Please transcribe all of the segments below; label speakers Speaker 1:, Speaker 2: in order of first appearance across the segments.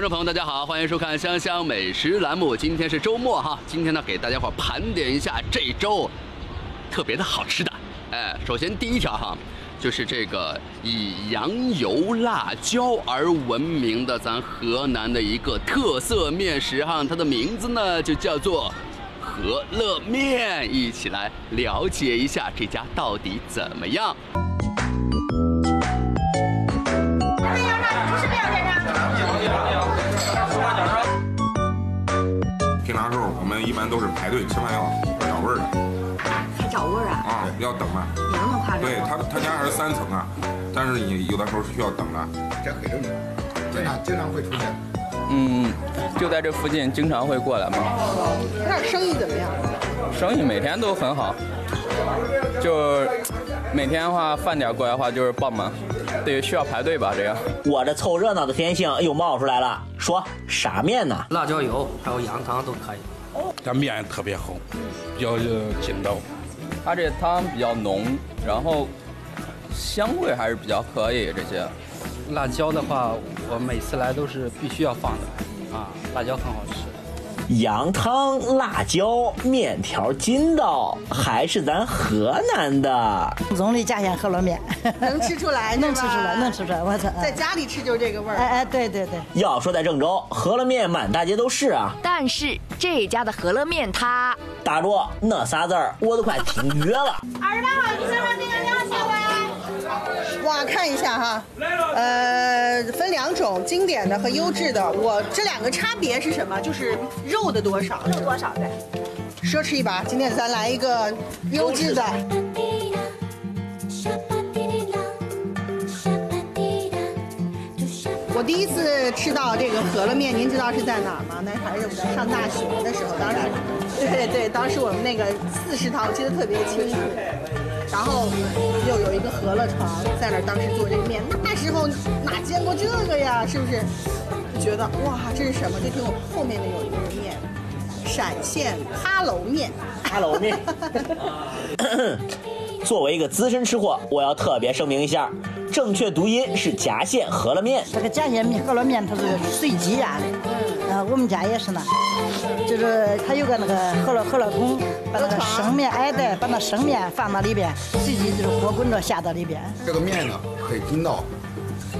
Speaker 1: 观众朋友，大家好，欢迎收看《香香美食》栏目。今天是周末哈，今天呢给大家伙盘点一下这周特别的好吃的。哎，首先第一条哈，就是这个以羊油辣椒而闻名的咱河南的一个特色面食哈，它的名字呢就叫做和乐面。一起来了解一下这家到底怎么样。
Speaker 2: 都是排队吃饭要找位儿的
Speaker 3: 还找位儿啊？
Speaker 2: 啊，要等啊。
Speaker 3: 有那么夸张？
Speaker 2: 对他他家还是三层啊，但是你有的时候是需要等的。
Speaker 4: 这很正常，经常经常会出现。
Speaker 5: 嗯，就在这附近，经常会过来嘛。
Speaker 6: 那儿生意怎么样？
Speaker 5: 生意每天都很好，就每天的话饭点过来的话就是爆满，得需要排队吧这样。
Speaker 7: 我这凑热闹的天性又冒出来了，说啥面呢？
Speaker 8: 辣椒油还有羊汤都可以。
Speaker 9: 它面特别好，比较筋道。
Speaker 5: 它这汤比较浓，然后香味还是比较可以。这些
Speaker 8: 辣椒的话，我每次来都是必须要放的，啊，辣椒很好吃。
Speaker 7: 羊汤、辣椒、面条筋道，还是咱河南的。
Speaker 3: 总理家乡饸饹面，
Speaker 6: 能吃出来，
Speaker 3: 能吃出来，能吃出来。我操，
Speaker 6: 在家里吃就是这个味儿。
Speaker 3: 哎哎，对对对。
Speaker 7: 要说在郑州，饸饹面满大街都是啊。
Speaker 10: 但是这家的饸饹面它，
Speaker 7: 打着那仨字儿，我都快听绝了。
Speaker 6: 二十八号，你先把那个凉先过来。哇，看一下哈，呃，分两种，经典的和优质的。我这两个差别是什么？就是肉的多少，
Speaker 3: 肉多少对。
Speaker 6: 奢侈一把，今天咱来一个优质的。我第一次吃到这个饸饹面，您知道是在哪儿吗？那还是我在上大学的时候，当时，对对，当时我们那个四食堂，我记得特别清楚。然后又有一个饸饹床在那儿，当时做这个面，那时候哪见过这个呀？是不是？就觉得哇，这是什么？就听我后面的有一个面，闪现哈楼面。
Speaker 7: 哈楼面。作为一个资深吃货，我要特别声明一下，正确读音是夹馅饸饹面。
Speaker 3: 这个夹馅面饸饹面它是随机压的，呃，我们家也是呢，就是它有个那个饸饹饸饹桶，把那个生面，哎对，把那生面放到里边，随机就是锅滚着下到里边。
Speaker 4: 这个面呢很筋道，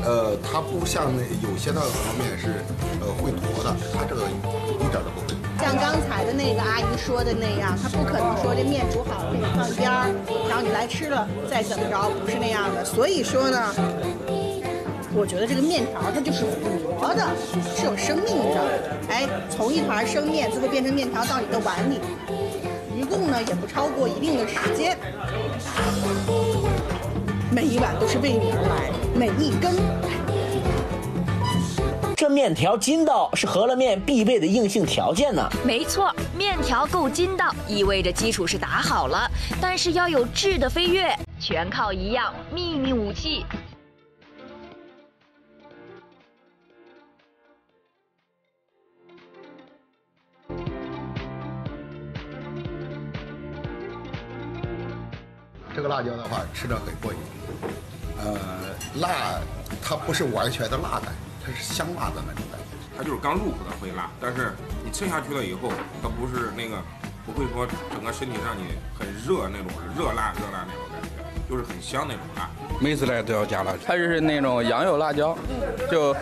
Speaker 4: 呃，它不像那有些的饸饹面是呃会坨的，它这个一点都不会。
Speaker 6: 像刚才的那个阿姨说的那样，她不可能说这面煮好了给你放一边儿，然后你来吃了再怎么着，不是那样的。所以说呢，我觉得这个面条它就是活的，是有生命的。哎，从一团生面最后变成面条到你的碗里，一共呢也不超过一定的时间。每一碗都是为你而来，每一根。
Speaker 7: 这面条筋道是饸饹面必备的硬性条件呢。
Speaker 10: 没错，面条够筋道，意味着基础是打好了，但是要有质的飞跃，全靠一样秘密武器。
Speaker 4: 这个辣椒的话，吃着很过瘾。呃，辣，它不是完全的辣感，它是香辣的那种感觉。
Speaker 2: 它就是刚入口的会辣，但是你吃下去了以后，它不是那个不会说整个身体让你很热那种热辣热辣那种感觉，就是很香那种辣。
Speaker 9: 每次来都要加辣椒。
Speaker 5: 它就是那种羊油辣椒，就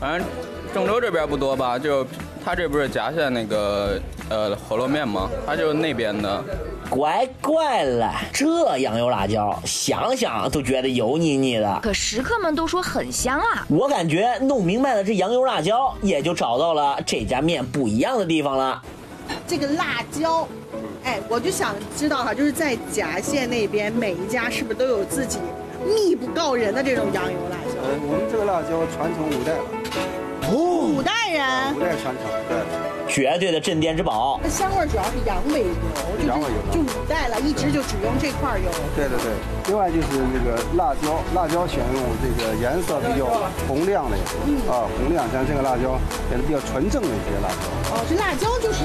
Speaker 5: 反正郑州这边不多吧，就它这不是夹下那个呃饸饹面吗？它就是那边的。
Speaker 7: 乖乖了，这羊油辣椒想想都觉得油腻腻的。
Speaker 10: 可食客们都说很香啊！
Speaker 7: 我感觉弄明白了这羊油辣椒，也就找到了这家面不一样的地方了。
Speaker 6: 这个辣椒，哎，我就想知道哈，就是在夹县那边，每一家是不是都有自己秘不告人的这种羊油辣椒？
Speaker 11: 呃，我们这个辣椒传承五代了。
Speaker 6: 哦，五代人。
Speaker 11: 五代传承，对。
Speaker 7: 绝对的镇店之宝。
Speaker 6: 那香味主要是羊尾油，
Speaker 11: 羊尾油
Speaker 6: 就五代了，一直就只用这块油。
Speaker 11: 对对对，另外就是那个辣椒，辣椒选用这个颜色比较红亮的，啊，红亮，像这个辣椒也是比较纯正的一些辣椒。
Speaker 6: 哦，这辣椒就是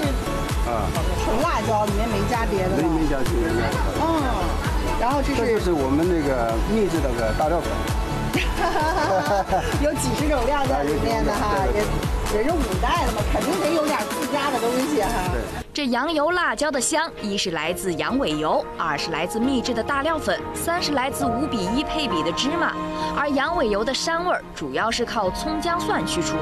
Speaker 6: 啊，纯辣椒，里面没加别的。
Speaker 11: 没没加别的。
Speaker 6: 嗯，然后这是
Speaker 11: 这就是我们那个秘制的个大料粉。
Speaker 6: 有几十种料在里面的哈，也也是五代的嘛，肯定得有点自家的东西哈。
Speaker 10: 这羊油辣椒的香，一是来自羊尾油，二是来自秘制的大料粉，三是来自五比一配比的芝麻，而羊尾油的膻味儿主要是靠葱姜蒜去除。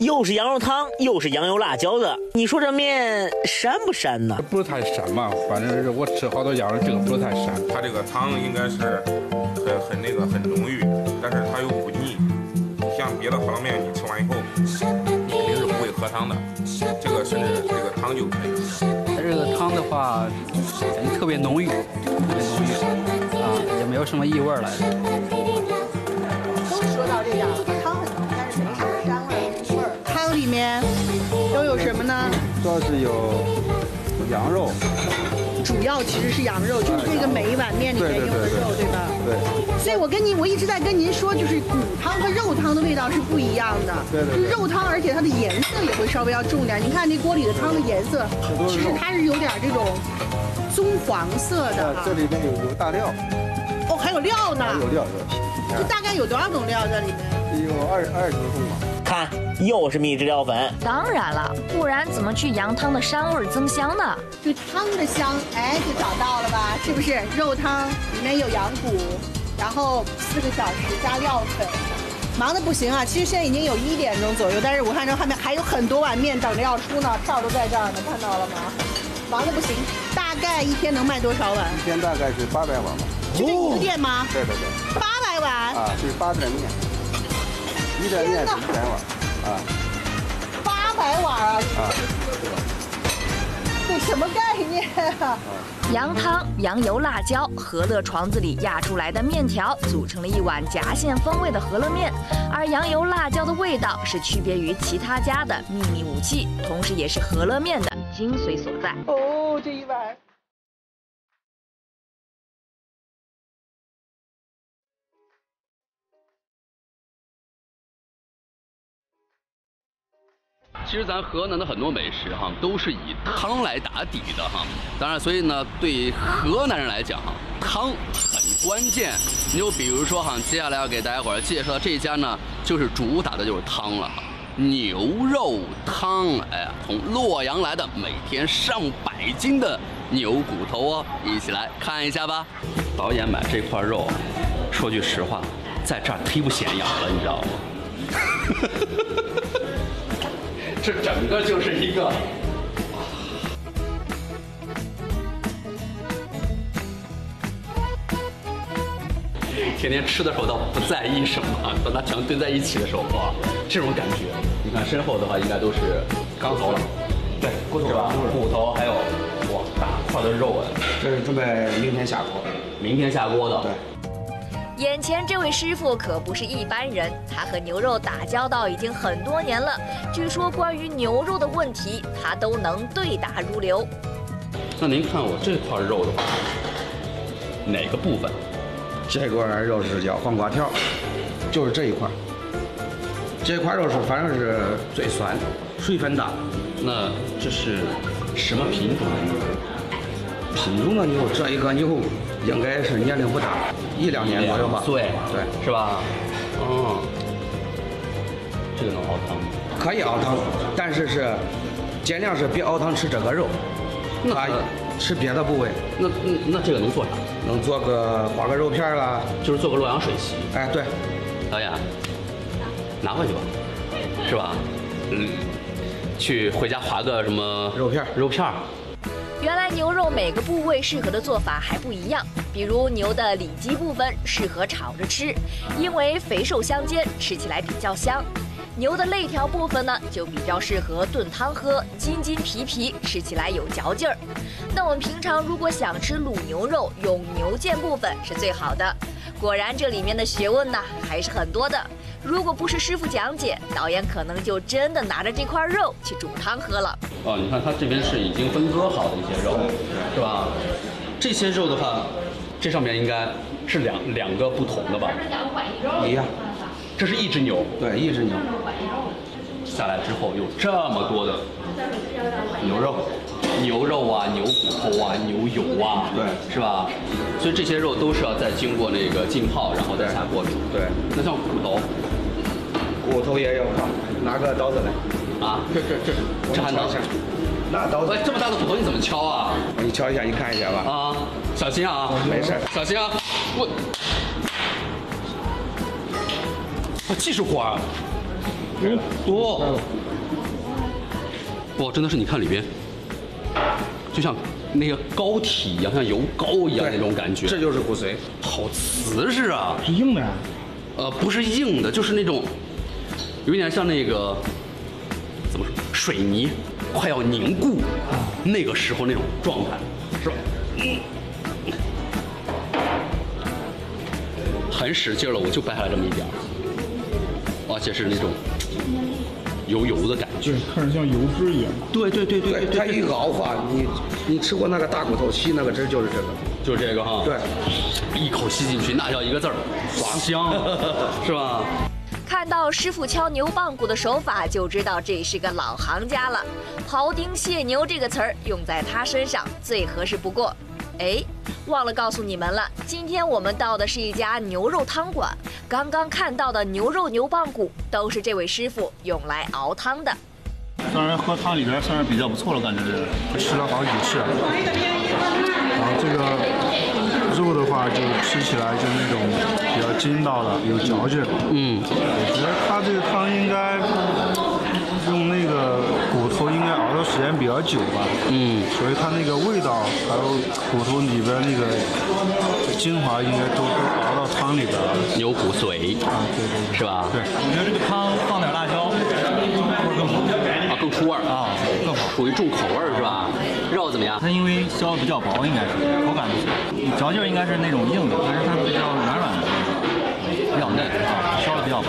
Speaker 7: 又是羊肉汤，又是羊油辣椒的，你说这面膻不膻呢？
Speaker 9: 不是太膻嘛，反正是我吃好多羊肉，这个不是太膻。
Speaker 2: 它这个汤应该是很很那个很浓郁，但是它又不腻。像别的饸饹面，你吃完以后，你肯定是不会喝汤的。这个甚至这个汤就可以。
Speaker 8: 它这个汤的话，感觉特别浓郁，特别浓郁啊，也没有什么异味来的。
Speaker 6: 都说到这样了，汤很浓，但是没什么膻味儿味儿。汤里面都有什么呢？
Speaker 11: 主要是有羊肉，
Speaker 6: 主要其实是羊肉，就是这个每一碗面里面用的肉，对吧？
Speaker 11: 对。
Speaker 6: 所以我跟您，我一直在跟您说，就是骨汤和肉汤的味道是不一样的。
Speaker 11: 对。对。
Speaker 6: 就是肉汤，而且它的颜色也会稍微要重点。你看这锅里的汤的颜色，其实它是有点这种棕黄色的。
Speaker 11: 这里面有有大料，
Speaker 6: 有料呢。
Speaker 11: 有料有。
Speaker 6: 这大概有多少种料在里面？
Speaker 11: 有二二十多种吧。
Speaker 7: 看，又是秘制料粉。
Speaker 10: 当然了，不然怎么去羊汤的膻味增香呢？
Speaker 6: 就汤的香，哎，就找到了吧？是不是？肉汤里面有羊骨，然后四个小时加料粉，忙的不行啊！其实现在已经有一点钟左右，但是武汉城后面还有很多碗面等着要出呢，票都在这儿呢，看到了吗？忙的不行，大概一天能卖多少碗？
Speaker 11: 一天大概是八百碗吧。
Speaker 6: 就这一个店吗？
Speaker 11: 对对对。
Speaker 6: 八百碗。
Speaker 11: 啊，是八点面，一点面是一百碗，啊。
Speaker 6: 八百碗啊！
Speaker 11: 啊。
Speaker 6: 这什么概念啊？
Speaker 10: 羊汤、羊油、辣椒，和乐床子里压出来的面条，组成了一碗夹馅风味的和乐面。而羊油、辣椒的味道是区别于其他家的秘密武器，同时也是和乐面的精髓所在。
Speaker 6: 哦，这一碗。
Speaker 1: 其实咱河南的很多美食哈，都是以汤来打底的哈。当然，所以呢，对河南人来讲哈，汤很关键。你就比如说哈，接下来要给大家伙介绍的这家呢，就是主打的就是汤了。牛肉汤，哎呀，从洛阳来的，每天上百斤的牛骨头哦，一起来看一下吧。导演买这块肉，说句实话，在这儿忒不显眼了，你知道吗？这整个就是一个。天天吃的时候倒不在意什么，等它全堆在一起的时候，哇，这种感觉，你看身后的话应该都是刚好了，对，是吧？骨头还有哇大块的肉啊，
Speaker 12: 这是准备明天下锅，
Speaker 1: 明天下锅的。
Speaker 12: 对。
Speaker 10: 眼前这位师傅可不是一般人，他和牛肉打交道已经很多年了。据说关于牛肉的问题，他都能对答如流。
Speaker 1: 那您看我这块肉的话，哪个部分？
Speaker 12: 这块肉是叫黄瓜条，就是这一块。这块肉是反正是最酸，水分大。
Speaker 1: 那这是什么品种的牛？
Speaker 12: 品种的牛，这一个牛应该是年龄不大，一两年左右吧。
Speaker 1: 对
Speaker 12: 对，
Speaker 1: 是吧？嗯，这个能熬汤吗？
Speaker 12: 可以熬汤，但是是尽量是别熬汤吃这个肉，
Speaker 1: 那
Speaker 12: 吃别的部位。
Speaker 1: 那那那这个能做啥？
Speaker 12: 能做个划个肉片啦，
Speaker 1: 就是做个洛阳水席。
Speaker 12: 哎，对，
Speaker 1: 导演，拿回去吧，是吧？嗯，去回家划个什么
Speaker 12: 肉片？
Speaker 1: 肉片。
Speaker 10: 原来牛肉每个部位适合的做法还不一样，比如牛的里脊部分适合炒着吃，因为肥瘦相间，吃起来比较香。牛的肋条部分呢，就比较适合炖汤喝，筋筋皮皮，吃起来有嚼劲儿。那我们平常如果想吃卤牛肉，用牛腱部分是最好的。果然这里面的学问呢还是很多的。如果不是师傅讲解，导演可能就真的拿着这块肉去煮汤喝了。
Speaker 1: 哦，你看它这边是已经分割好的一些肉，是吧？这些肉的话，这上面应该是两两个不同的吧？
Speaker 12: 一样。
Speaker 1: 这是一只牛，
Speaker 12: 对，一只牛。
Speaker 1: 下来之后有这么多的牛肉，牛肉啊、牛骨头啊、牛油啊，
Speaker 12: 对，
Speaker 1: 是吧？所以这些肉都是要再经过那个浸泡，然后再下锅煮。
Speaker 12: 对，
Speaker 1: 那像骨头
Speaker 12: 骨头也要烤，拿个刀子来。
Speaker 1: 啊，这这这这还能
Speaker 12: 拿刀子
Speaker 1: 喂，这么大的骨头你怎么敲啊？
Speaker 12: 你敲一下，你看一下吧。
Speaker 1: 啊，小心啊！
Speaker 12: 没事
Speaker 1: 小心啊！我，啊，技术活儿，多，哇，真的是你看里边，就像那个膏体一样，像油膏一样那种感觉，
Speaker 12: 这就是骨髓，
Speaker 1: 好瓷实啊！
Speaker 13: 是硬的呀。
Speaker 1: 呃，不是硬的，就是那种有点像那个怎么说，水泥快要凝固那个时候那种状态，是吧？嗯很使劲了，我就掰下来这么一点儿，而且是那种油油的感觉。
Speaker 13: 对，看着像油脂一样。
Speaker 1: 对对对对
Speaker 12: 它一熬化，你你吃过那个大骨头吸那个汁就是这个，
Speaker 1: 就是这个哈。
Speaker 12: 对，
Speaker 1: 一口吸进去，那叫一个字儿，香，是吧？
Speaker 10: 看到师傅敲牛棒骨的手法，就知道这是个老行家了。庖丁解牛这个词儿用在他身上最合适不过。哎，忘了告诉你们了，今天我们到的是一家牛肉汤馆。刚刚看到的牛肉、牛棒骨都是这位师傅用来熬汤的。
Speaker 13: 当然喝汤里边算是比较不错了，感觉是吃了好几次。然后这个肉的话，就吃起来就那种比较筋道的，有嚼劲。
Speaker 1: 嗯，
Speaker 13: 我觉得它这个汤应该时间比较久吧。
Speaker 1: 嗯，
Speaker 13: 所以它那个味道还有骨头里边那个精华应该都都熬到汤里边了。
Speaker 1: 牛骨髓
Speaker 13: 啊，对对
Speaker 1: 是吧？
Speaker 13: 对，我觉得这个汤放点辣椒会更好。
Speaker 1: 啊，更出味儿
Speaker 13: 啊，更好，
Speaker 1: 属于重口味儿是吧？肉怎么样？
Speaker 13: 它因为削的比较薄，应该是口感不错，嚼劲儿应该是那种硬的，但是它比较软软的，比较嫩啊，削的比较薄。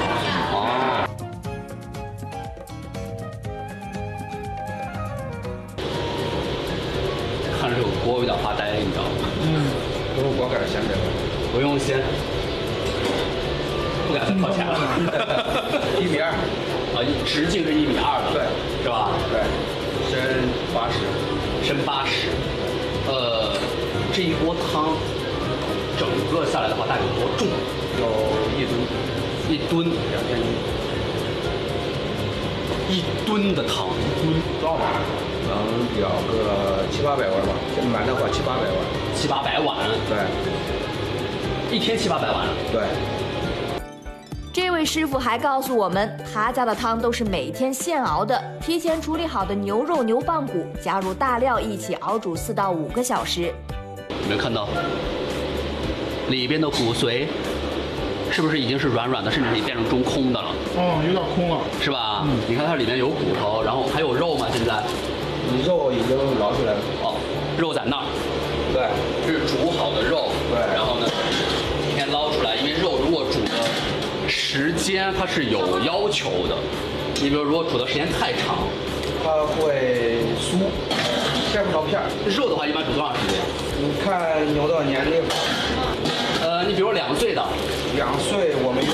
Speaker 1: 锅有点发呆，你知道吗？
Speaker 12: 嗯，不用锅盖先这个，
Speaker 1: 不用掀，不敢再掏钱了。
Speaker 12: 一米二，
Speaker 1: 啊，直径是一米二的，
Speaker 12: 对，
Speaker 1: 是吧？
Speaker 12: 对，深八十，
Speaker 1: 深八十。呃，这一锅汤，整个下来的话大概有多重？
Speaker 12: 有一吨，
Speaker 1: 一吨，
Speaker 12: 两千斤。
Speaker 1: 一吨的汤，
Speaker 12: 吨多少碗？能舀个七八百万吧，满的话七八百万。
Speaker 1: 七八百碗？
Speaker 12: 对。
Speaker 1: 一天七八百碗？
Speaker 12: 对。
Speaker 10: 这位师傅还告诉我们，他家的汤都是每天现熬的，提前处理好的牛肉、牛棒骨，加入大料一起熬煮四到五个小时。
Speaker 1: 有没有看到里边的骨髓？是不是已经是软软的，甚至是变成中空的了？
Speaker 13: 哦，有点空了，
Speaker 1: 是吧？嗯。你看它里面有骨头，然后还有肉吗？现在？
Speaker 12: 肉已经捞出来了。
Speaker 1: 哦，肉在那儿。
Speaker 12: 对，
Speaker 1: 是煮好的肉。
Speaker 12: 对。
Speaker 1: 然后呢，先捞出来，因为肉如果煮的时间它是有要求的。你比如如果煮的时间太长，
Speaker 12: 它会酥，片不着片儿。
Speaker 1: 肉的话一般煮多长时间？
Speaker 12: 你看牛的年龄。
Speaker 1: 呃，你比如两岁的。
Speaker 12: 两岁我们用。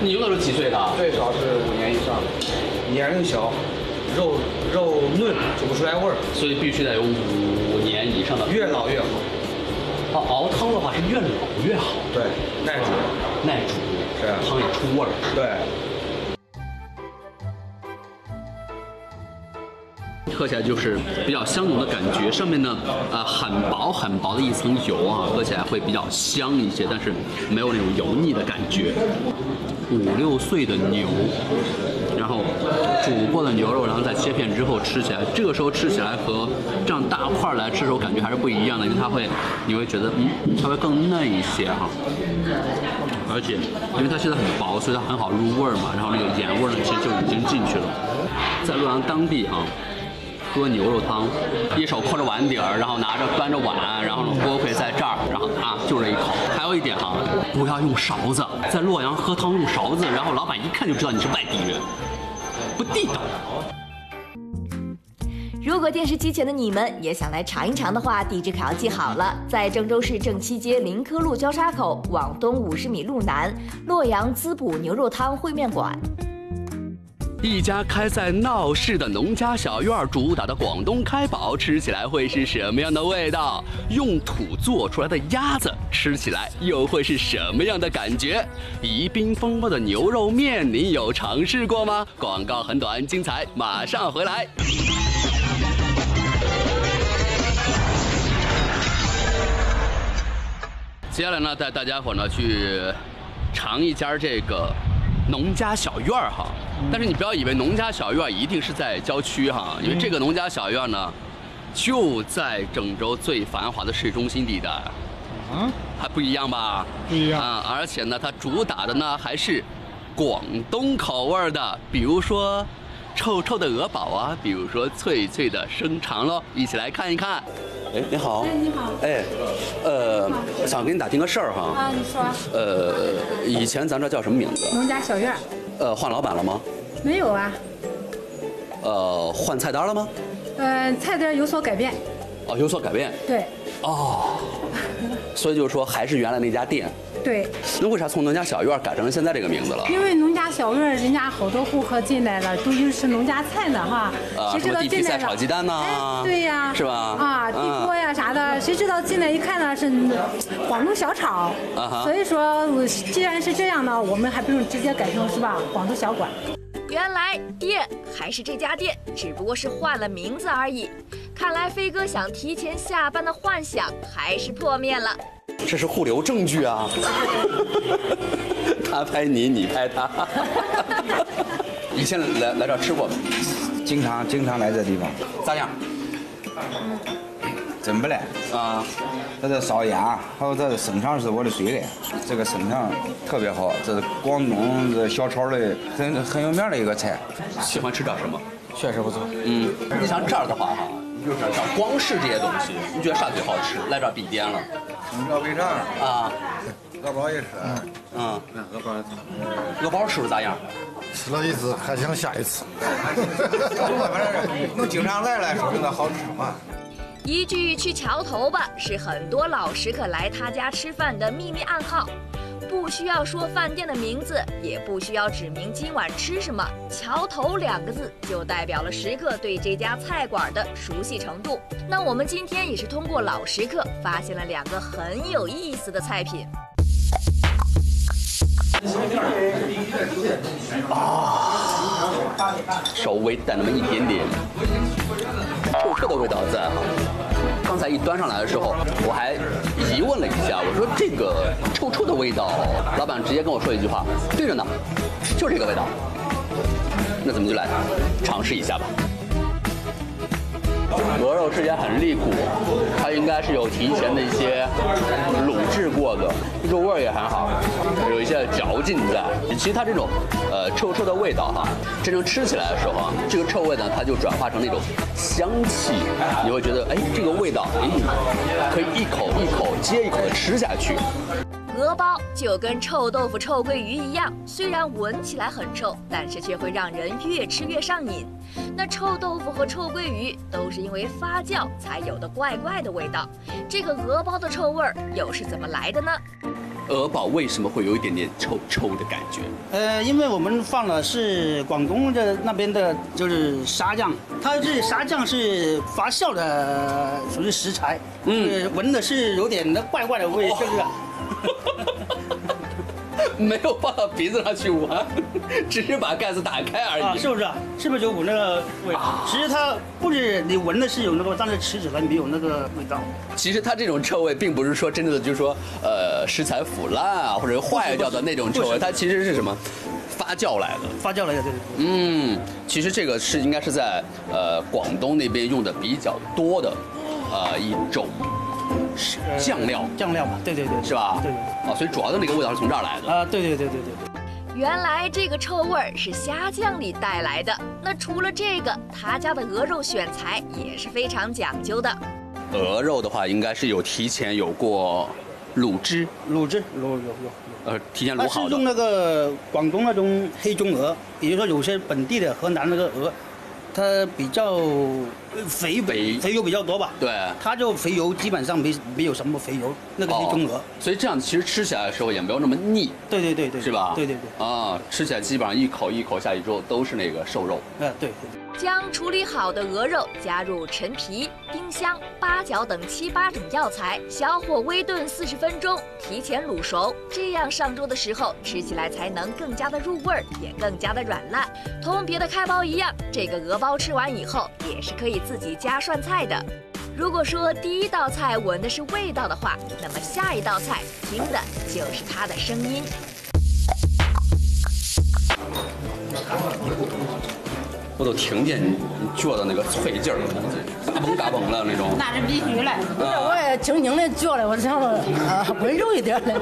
Speaker 1: 你用的是几岁的？
Speaker 12: 最少是五年以上，年龄小，肉肉嫩，煮不出来味儿，
Speaker 1: 所以必须得有五年以上的，
Speaker 12: 越老越好。
Speaker 1: 啊，熬汤的话是越老越好。
Speaker 12: 对，耐煮，
Speaker 1: 耐煮，
Speaker 12: 是
Speaker 1: 汤也出味儿。
Speaker 12: 对。
Speaker 1: 喝起来就是比较香浓的感觉，上面呢，呃，很薄很薄的一层油啊，喝起来会比较香一些，但是没有那种油腻的感觉。五六岁的牛，然后煮过的牛肉，然后再切片之后吃起来，这个时候吃起来和这样大块来吃的时候感觉还是不一样的，因为它会，你会觉得嗯它会更嫩一些哈。而且因为它现在很薄，所以它很好入味儿嘛，然后那个盐味儿呢其实就已经进去了。在洛阳当地啊。喝牛肉汤，一手扣着碗底儿，然后拿着端着碗，然后呢锅盔在这儿，然后啊就这一口。还有一点哈，不要用勺子，在洛阳喝汤用勺子，然后老板一看就知道你是外地人，不地道。
Speaker 10: 如果电视机前的你们也想来尝一尝的话，地址可要记好了，在郑州市正七街林科路交叉口往东五十米路南，洛阳滋补牛肉汤烩面馆。
Speaker 1: 一家开在闹市的农家小院，主打的广东开宝，吃起来会是什么样的味道？用土做出来的鸭子，吃起来又会是什么样的感觉？宜宾风味的牛肉面，你有尝试过吗？广告很短，精彩马上回来。接下来呢，带大家伙呢去尝一家这个农家小院儿哈。但是你不要以为农家小院一定是在郊区哈，因为这个农家小院呢，就在郑州最繁华的市中心地带。
Speaker 13: 啊，
Speaker 1: 还不一样吧？
Speaker 13: 不一样
Speaker 1: 啊！而且呢，它主打的呢还是广东口味的，比如说臭臭的鹅宝啊，比如说脆脆的生肠喽，一起来看一看。哎，你好。
Speaker 14: 哎，你好。
Speaker 1: 哎，呃，想跟你打听个事儿哈。
Speaker 14: 啊，你说。
Speaker 1: 呃，以前咱这叫什么名字？
Speaker 14: 农家小院。
Speaker 1: 呃，换老板了吗？
Speaker 14: 没有啊。
Speaker 1: 呃，换菜单了吗？
Speaker 14: 呃，菜单有所改变。
Speaker 1: 哦，有所改变。
Speaker 14: 对。
Speaker 1: 哦。所以就是说，还是原来那家店。
Speaker 14: 对。
Speaker 1: 那为啥从农家小院改成现在这个名字了？
Speaker 14: 因为农家小院，人家好多顾客进来了，都是吃农家菜呢，哈。
Speaker 1: 啊，
Speaker 14: 谁知道
Speaker 1: 地皮菜、
Speaker 14: 进来了？
Speaker 1: 炒鸡蛋呐。
Speaker 14: 哎，对呀。
Speaker 1: 是吧？
Speaker 14: 啊，地锅呀啥的，谁知道进来一看呢是广东小炒。
Speaker 1: 啊
Speaker 14: 所以说，我既然是这样呢，我们还不用直接改成是吧？广东小馆。
Speaker 10: 原来店还是这家店，只不过是换了名字而已。看来飞哥想提前下班的幻想还是破灭了。
Speaker 1: 这是互留证据啊！他拍你，你拍他。以前来来这儿吃过没？
Speaker 12: 经常经常来这地方，
Speaker 1: 咋样？
Speaker 12: 真不赖
Speaker 1: 啊！
Speaker 12: 这是烧鸭，还有这生肠是我的最爱，这个生肠特别好，这是广东这小炒的很很有名的一个菜。
Speaker 1: 喜欢吃点什么？
Speaker 12: 确实不错。
Speaker 1: 嗯，你像这儿的话哈，就是像光是这些东西，你觉得啥最好吃？来这儿必点了。
Speaker 4: 鹅胃肠
Speaker 1: 啊，
Speaker 4: 鹅包也是。
Speaker 1: 嗯，
Speaker 4: 鹅包。
Speaker 1: 鹅包吃的咋样？
Speaker 4: 吃了一次，还想下一次。
Speaker 12: 能经常来来，说明它好吃嘛。
Speaker 10: 一句去桥头吧，是很多老食客来他家吃饭的秘密暗号。不需要说饭店的名字，也不需要指明今晚吃什么，“桥头”两个字就代表了食客对这家菜馆的熟悉程度。那我们今天也是通过老食客发现了两个很有意思的菜品。
Speaker 1: 啊，稍微带那么一点点臭臭的味道在哈。刚才一端上来的时候，我还疑问了一下，我说这个臭臭的味道，老板直接跟我说一句话，对着呢，就这个味道。那咱们就来尝试一下吧。鹅肉吃起来很利骨，它应该是有提前的一些卤制过的，肉味也很好，有一些嚼劲在。其实它这种呃臭臭的味道哈，真正吃起来的时候啊，这个臭味呢，它就转化成那种香气，你会觉得哎这个味道哎可以一口一口接一口的吃下去。
Speaker 10: 鹅包就跟臭豆腐、臭鳜鱼一样，虽然闻起来很臭，但是却会让人越吃越上瘾。那臭豆腐和臭鳜鱼都是因为发酵才有的怪怪的味道，这个鹅包的臭味儿又是怎么来的呢？
Speaker 1: 鹅宝为什么会有一点点臭臭的感觉？
Speaker 15: 呃，因为我们放了是广东的那边的，就是沙酱，它这沙酱是发酵的，属于食材，嗯，闻的是有点那怪怪的味，是不是？
Speaker 1: 没有放到鼻子上去闻，只是把盖子打开而已。
Speaker 15: 啊，是不是？是不是就闻那个味道？其实它不是你闻的是有那个，但是吃起来没有那个味道。
Speaker 1: 其实它这种臭味，并不是说真正的就是说，呃，食材腐烂啊或者坏掉的那种臭味，它其实是什么？发酵来的。
Speaker 15: 发酵来的，对对。
Speaker 1: 嗯，其实这个是应该是在呃广东那边用的比较多的，呃一种。酱料，
Speaker 15: 酱料吧，对对对，
Speaker 1: 是吧？
Speaker 15: 对对
Speaker 1: 啊，所以主要的那个味道是从这儿来的
Speaker 15: 啊，对对对对对。
Speaker 10: 原来这个臭味儿是虾酱里带来的。那除了这个，他家的鹅肉选材也是非常讲究的。
Speaker 1: 鹅肉的话，应该是有提前有过卤汁，
Speaker 15: 卤汁有有有。
Speaker 1: 呃，提前卤好的。
Speaker 15: 它是用那个广东那种黑中鹅，比如说有些本地的河南那个鹅，它比较肥肥肥油比较多吧？
Speaker 1: 对，
Speaker 15: 它就肥油基本上没没有什么肥油，那个是中鹅。
Speaker 1: 所以这样其实吃起来的时候也没有那么腻。
Speaker 15: 对对对对，
Speaker 1: 是吧？
Speaker 15: 对对对。
Speaker 1: 啊，吃起来基本上一口一口下去之后都是那个瘦肉。
Speaker 15: 嗯，对对。
Speaker 10: 将处理好的鹅肉加入陈皮、丁香、八角等七八种药材，小火微炖四十分钟，提前卤熟，这样上桌的时候吃起来才能更加的入味儿，也更加的软烂。同别的开包一样，这个鹅包吃完以后也是可以自己加涮菜的。如果说第一道菜闻的是味道的话，那么下一道菜听的就是它的声音。
Speaker 1: 我都听见你嚼的那个脆劲儿，嘎嘣嘎嘣的那种。
Speaker 14: 那是必须的，我也轻轻的嚼了，我想着啊温柔一点的。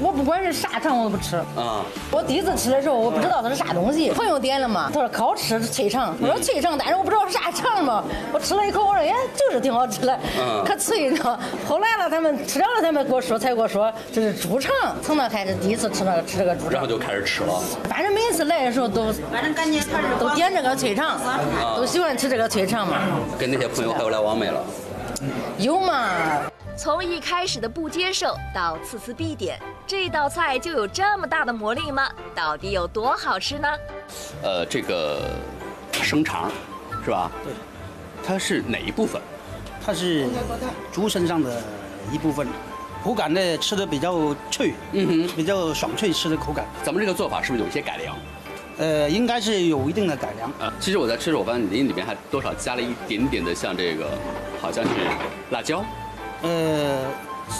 Speaker 14: 我不管是啥肠我都不吃。啊！我第一次吃的时候，我不知道它是啥东西。朋友点了嘛，他说可好吃，脆肠。我说脆肠，但是我不知道是啥肠嘛。我吃了一口，我说哎，就是挺好吃的，可脆呢。后来了，他们吃了了，他们给我说，才给我说这是猪肠。从那开始，第一次吃那个吃这个猪肠。
Speaker 1: 然后就开始吃了。
Speaker 14: 反正每次来的时候都，反正感觉他是都点这个脆肠，都喜欢吃这个脆肠嘛。
Speaker 1: 跟那些朋友还有来往没了？
Speaker 14: 有嘛。
Speaker 10: 从一开始的不接受到次次必点，这道菜就有这么大的魔力吗？到底有多好吃呢？
Speaker 1: 呃，这个生肠是吧？
Speaker 15: 对，
Speaker 1: 它是哪一部分？
Speaker 15: 它是猪身上的一部分，口感呢吃的比较脆，嗯哼，比较爽脆吃的口感。
Speaker 1: 咱们这个做法是不是有一些改良？
Speaker 15: 呃，应该是有一定的改良。
Speaker 1: 啊，其实我在吃的时候，我发现您里面还多少加了一点点的像这个，好像是辣椒。
Speaker 15: 呃，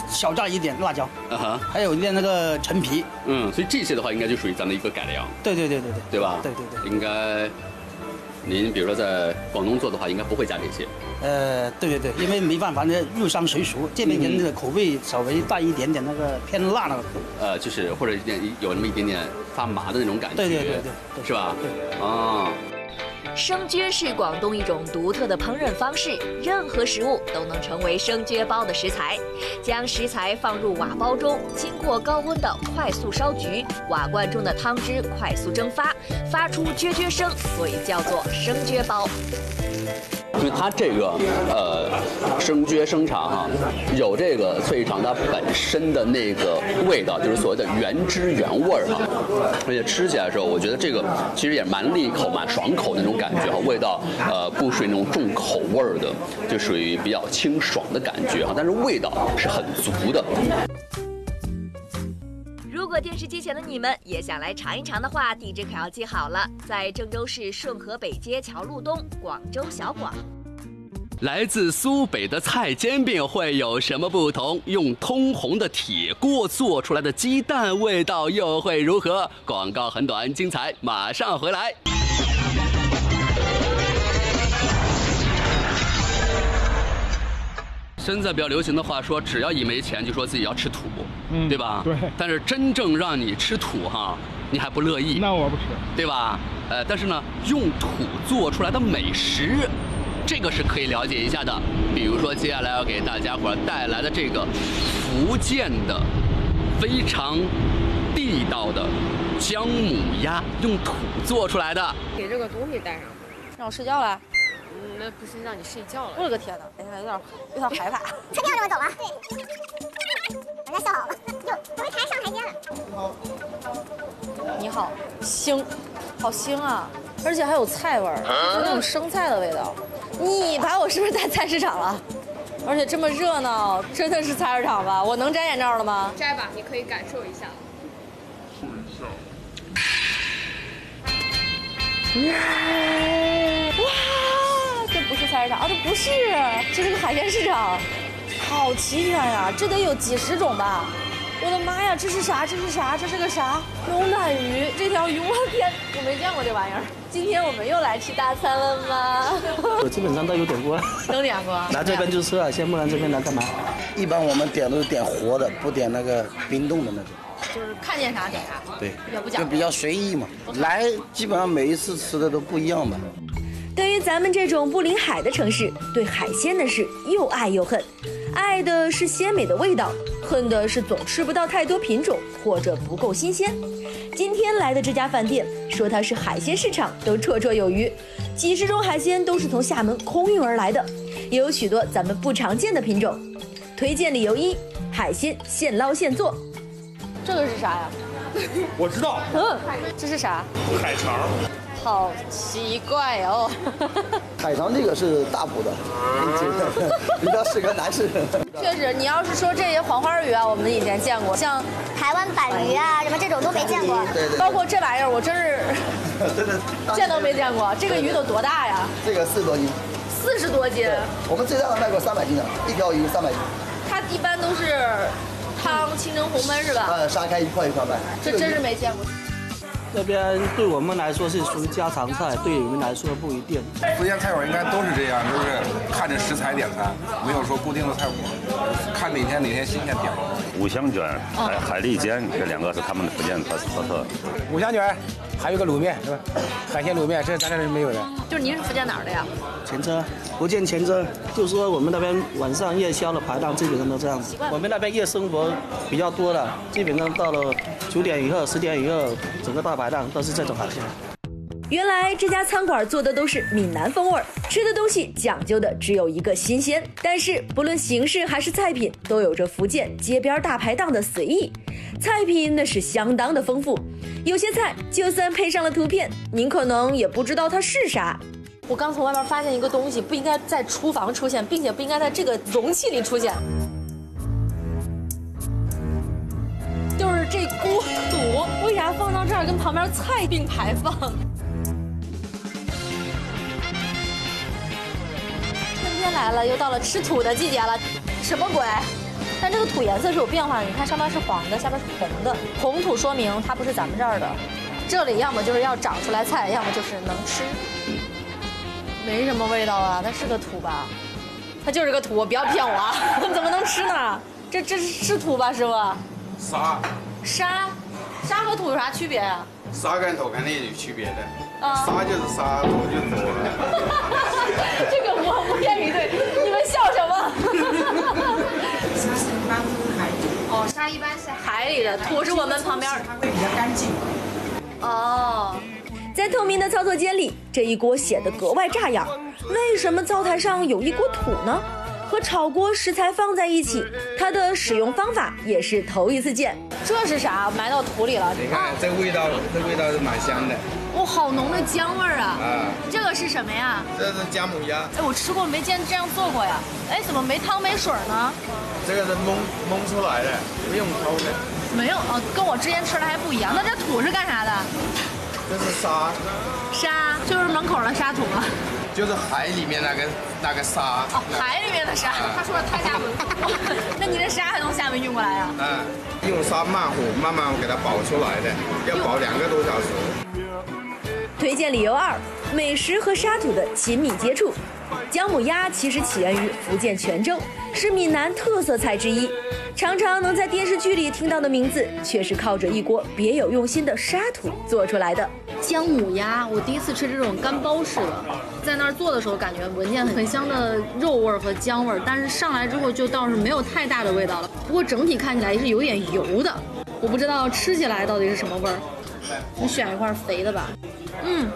Speaker 15: 小炸一点辣椒，啊哈，还有一点那个陈皮，
Speaker 1: 嗯，所以这些的话应该就属于咱的一个改良，
Speaker 15: 对对对对对，
Speaker 1: 对吧？
Speaker 15: 对对对，
Speaker 1: 应该，您比如说在广东做的话，应该不会加这些。
Speaker 15: 呃，对对对，因为没办法，那入乡随俗，这边人的口味稍微带一点点那个偏辣那个，
Speaker 1: 呃，就是或者一点有那么一点点发麻的那种感觉，
Speaker 15: 对对对对，
Speaker 1: 是吧？
Speaker 15: 对，
Speaker 1: 啊。
Speaker 10: 生焗是广东一种独特的烹饪方式，任何食物都能成为生焗包的食材。将食材放入瓦煲中，经过高温的快速烧焗，瓦罐中的汤汁快速蒸发，发出撅撅声，所以叫做生焗包。
Speaker 1: 因为它这个呃生焗生肠哈，有这个脆肠它本身的那个味道，就是所谓的原汁原味儿哈。而且吃起来的时候，我觉得这个其实也蛮利口、蛮爽口那种感觉哈。味道呃不属于那种重口味儿的，就属于比较清爽的感觉哈。但是味道是很足的。
Speaker 10: 如果电视机前的你们也想来尝一尝的话，地址可要记好了，在郑州市顺河北街桥路东广州小广。
Speaker 1: 来自苏北的菜煎饼会有什么不同？用通红的铁锅做出来的鸡蛋味道又会如何？广告很短，精彩马上回来。现在比较流行的话说，只要一没钱，就说自己要吃土，嗯，对吧？
Speaker 16: 对。
Speaker 1: 但是真正让你吃土哈，你还不乐意。
Speaker 16: 那我不吃，
Speaker 1: 对吧？呃，但是呢，用土做出来的美食，这个是可以了解一下的。比如说，接下来要给大家伙带来的这个福建的非常地道的姜母鸭，用土做出来的。
Speaker 17: 给这个东西带上，
Speaker 14: 让我睡觉了。
Speaker 17: 那不是让你睡觉了。
Speaker 14: 我了个天哪！有点有点害怕。
Speaker 18: 车票这么走啊？对。大家笑好了，就准备台上台阶了。
Speaker 14: 你好，腥，好腥啊！而且还有菜味儿，就那种生菜的味道。你把我是不是带菜市场了？而且这么热闹，真的是菜市场吧？我能摘眼罩了吗？
Speaker 17: 摘吧，你可以感受一下。
Speaker 14: 哇！菜市场啊，这不是，这是个海鲜市场，好齐全呀，这得有几十种吧？我的妈呀，这是啥？这是啥？这是个啥？牛奶鱼，这条鱼，我天，我没见过这玩意儿。今天我们又来吃大餐了吗？
Speaker 15: 我基本上都有点过，
Speaker 14: 都点过。
Speaker 15: 来这边就吃了，先不然这边来干嘛？
Speaker 19: 一般我们点都是点活的，不点那个冰冻的那种。
Speaker 14: 就是看见啥点啥。
Speaker 19: 对，
Speaker 14: 比较不讲
Speaker 19: 就比较随意嘛。来，基本上每一次吃的都不一样吧。
Speaker 10: 对于咱们这种不临海的城市，对海鲜的事又爱又恨。
Speaker 16: 爱的是鲜美的味道，恨的是总吃不到太多品种或者不够新鲜。今天来的这家饭店说它是海鲜市场，都绰绰有余。几十种海鲜都是从厦门空运而来的，也有许多咱们不常见的品种。推荐理由一：海鲜现捞现做。
Speaker 14: 这个是啥呀？
Speaker 20: 我知道，
Speaker 14: 嗯，这是啥？
Speaker 20: 海肠。
Speaker 14: 好奇怪哦。
Speaker 19: 海棠这个是大补的，比较适合男士。
Speaker 14: 确实，你要是说这些黄花鱼啊，我们以前见过，像
Speaker 18: 台湾板鱼啊什么这种都没见过。
Speaker 19: 对对。
Speaker 14: 包括这玩意儿，我真是
Speaker 19: 真的
Speaker 14: 见都没见过。这个鱼得多大呀？
Speaker 19: 这个四十多斤。
Speaker 14: 四十多斤。
Speaker 19: 我们最大的卖过三百斤的，一条鱼三百斤。
Speaker 14: 它一般都是汤清蒸红焖是吧？
Speaker 19: 呃，杀开一块一块卖。
Speaker 14: 这真是没见过。
Speaker 15: 这边对我们来说是属于家常菜，对你们来说不一定。
Speaker 2: 福建菜馆应该都是这样，就是看着食材点餐，没有说固定的菜谱，看哪天哪天新鲜点。
Speaker 21: 五香卷、海海蛎煎这两个是他们的福建特特色。
Speaker 22: 五香卷，还有个卤面是吧？海鲜卤面，这咱这是没有的。
Speaker 14: 就是您是福建哪儿的呀？
Speaker 15: 前车，福建前车，就说我们那边晚上夜宵的排档基本上都这样子。我们那边夜生活比较多的，基本上到了九点以后、十点以后，整个大排档都是这种海鲜。
Speaker 16: 原来这家餐馆做的都是闽南风味儿，吃的东西讲究的只有一个新鲜。但是不论形式还是菜品，都有着福建街边大排档的随意。菜品那是相当的丰富，有些菜就算配上了图片，您可能也不知道它是啥。
Speaker 14: 我刚从外面发现一个东西，不应该在厨房出现，并且不应该在这个容器里出现，就是这锅土，为啥放到这儿跟旁边菜并排放？春天来了，又到了吃土的季节了，什么鬼？但这个土颜色是有变化的，你看上面是黄的，下面是红的，红土说明它不是咱们这儿的，这里要么就是要长出来菜，要么就是能吃。没什么味道啊，它是个土吧？它就是个土，不要骗我啊！怎么能吃呢？这这是是土吧，师傅？
Speaker 2: 沙
Speaker 14: 沙，沙和土有啥区别呀、
Speaker 2: 沙跟土肯定有区别的，
Speaker 14: 啊？
Speaker 2: 沙就是沙，土就是土。
Speaker 14: 这个我无言以对，你们笑什么？
Speaker 23: 沙是一般都是海里。
Speaker 14: 哦，沙一般是海里的，土是我们旁边。
Speaker 23: 它会比较干净。
Speaker 16: 哦，在透明的操作间里，这一锅显得格外炸眼。为什么灶台上有一锅土呢？和炒锅食材放在一起，它的使用方法也是头一次见。
Speaker 14: 这是啥？埋到土里了？
Speaker 2: 你看这味道，这味道是蛮香的。
Speaker 14: 哇、好浓的姜味儿啊！
Speaker 2: 啊，
Speaker 14: 这个是什么呀？
Speaker 2: 这是姜母鸭，
Speaker 14: 哎，我吃过，没见这样做过呀。哎，怎么没汤没水呢？
Speaker 2: 这个是焖焖出来的，不用焯的。
Speaker 14: 没有，哦，跟我之前吃的还不一样。那这土是干啥的？
Speaker 2: 这是沙，
Speaker 14: 沙，就是门口的沙土吗？
Speaker 2: 就是海里面那个那个沙。
Speaker 14: 哦，海里面的沙。他说的太厦门。那你这沙还从厦门运过来啊、
Speaker 2: 嗯，用沙慢火慢慢给它煲出来的，要煲两个多小时。
Speaker 16: 推荐理由二：美食和沙土的亲密接触。姜母鸭其实起源于福建泉州，是闽南特色菜之一。常常能在电视剧里听到的名字，却是靠着一锅别有用心的沙土做出来的。
Speaker 14: 姜母鸭，我第一次吃这种干包式的，在那儿做的时候感觉闻见很香的肉味儿和姜味儿，但是上来之后就倒是没有太大的味道了。不过整体看起来是有点油的，我不知道吃起来到底是什么味儿。你选一块肥的吧。嗯，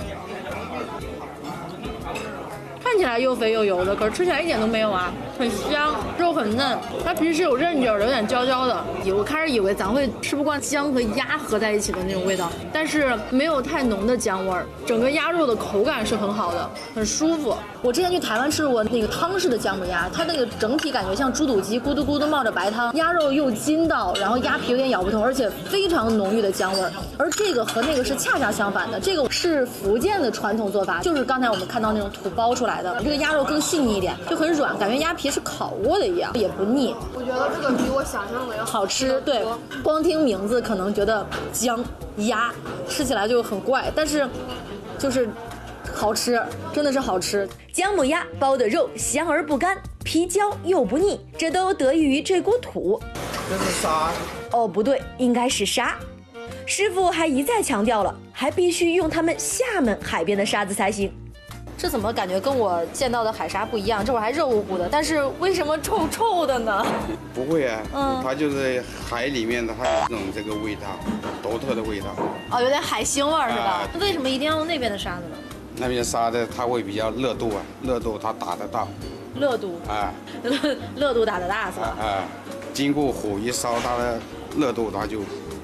Speaker 14: 看起来又肥又油的，可是吃起来一点都没有啊，很香，肉很嫩，它皮是有韧劲儿的，有点焦焦的。我开始以为咱会吃不惯姜和鸭合在一起的那种味道，但是没有太浓的姜味儿，整个鸭肉的口感是很好的，很舒服。我之前去台湾吃过那个汤式的姜母鸭，它那个整体感觉像猪肚鸡，咕嘟咕嘟冒着白汤，鸭肉又筋道，然后鸭皮有点咬不透，而且非常浓郁的姜味儿。而这个和那个是恰恰相反的，这个是福建的传统做法，就是刚才我们看到那种土包出来的，这个鸭肉更细腻一点，就很软，感觉鸭皮是烤过的一样，也不腻。
Speaker 17: 我觉得这个比我想象的要
Speaker 14: 好吃，对，光听名字可能觉得姜鸭吃起来就很怪，但是就是好吃，真的是好吃。
Speaker 16: 姜母鸭包的肉香而不干，皮焦又不腻，这都得益于这锅土。
Speaker 2: 这是沙，
Speaker 16: 哦，不对，应该是沙。师傅还一再强调了，还必须用他们厦门海边的沙子才行。这怎么感觉跟我见到的海沙不一样？这会儿还热乎乎的，但是为什么臭 臭的呢？
Speaker 11: 不会啊，
Speaker 16: 嗯
Speaker 11: 它就是海里面的，它有一种这个味道，独特的味道。
Speaker 16: 哦，有点海腥味儿是吧
Speaker 11: 啊？
Speaker 16: 那为什么一定要用那边的沙子呢？
Speaker 11: 那边沙子它会比较热度啊，热度它打得到，
Speaker 16: 热度，
Speaker 11: 啊
Speaker 16: 热 热度打得大是吧？
Speaker 11: 啊，经过火一烧，它的热度它就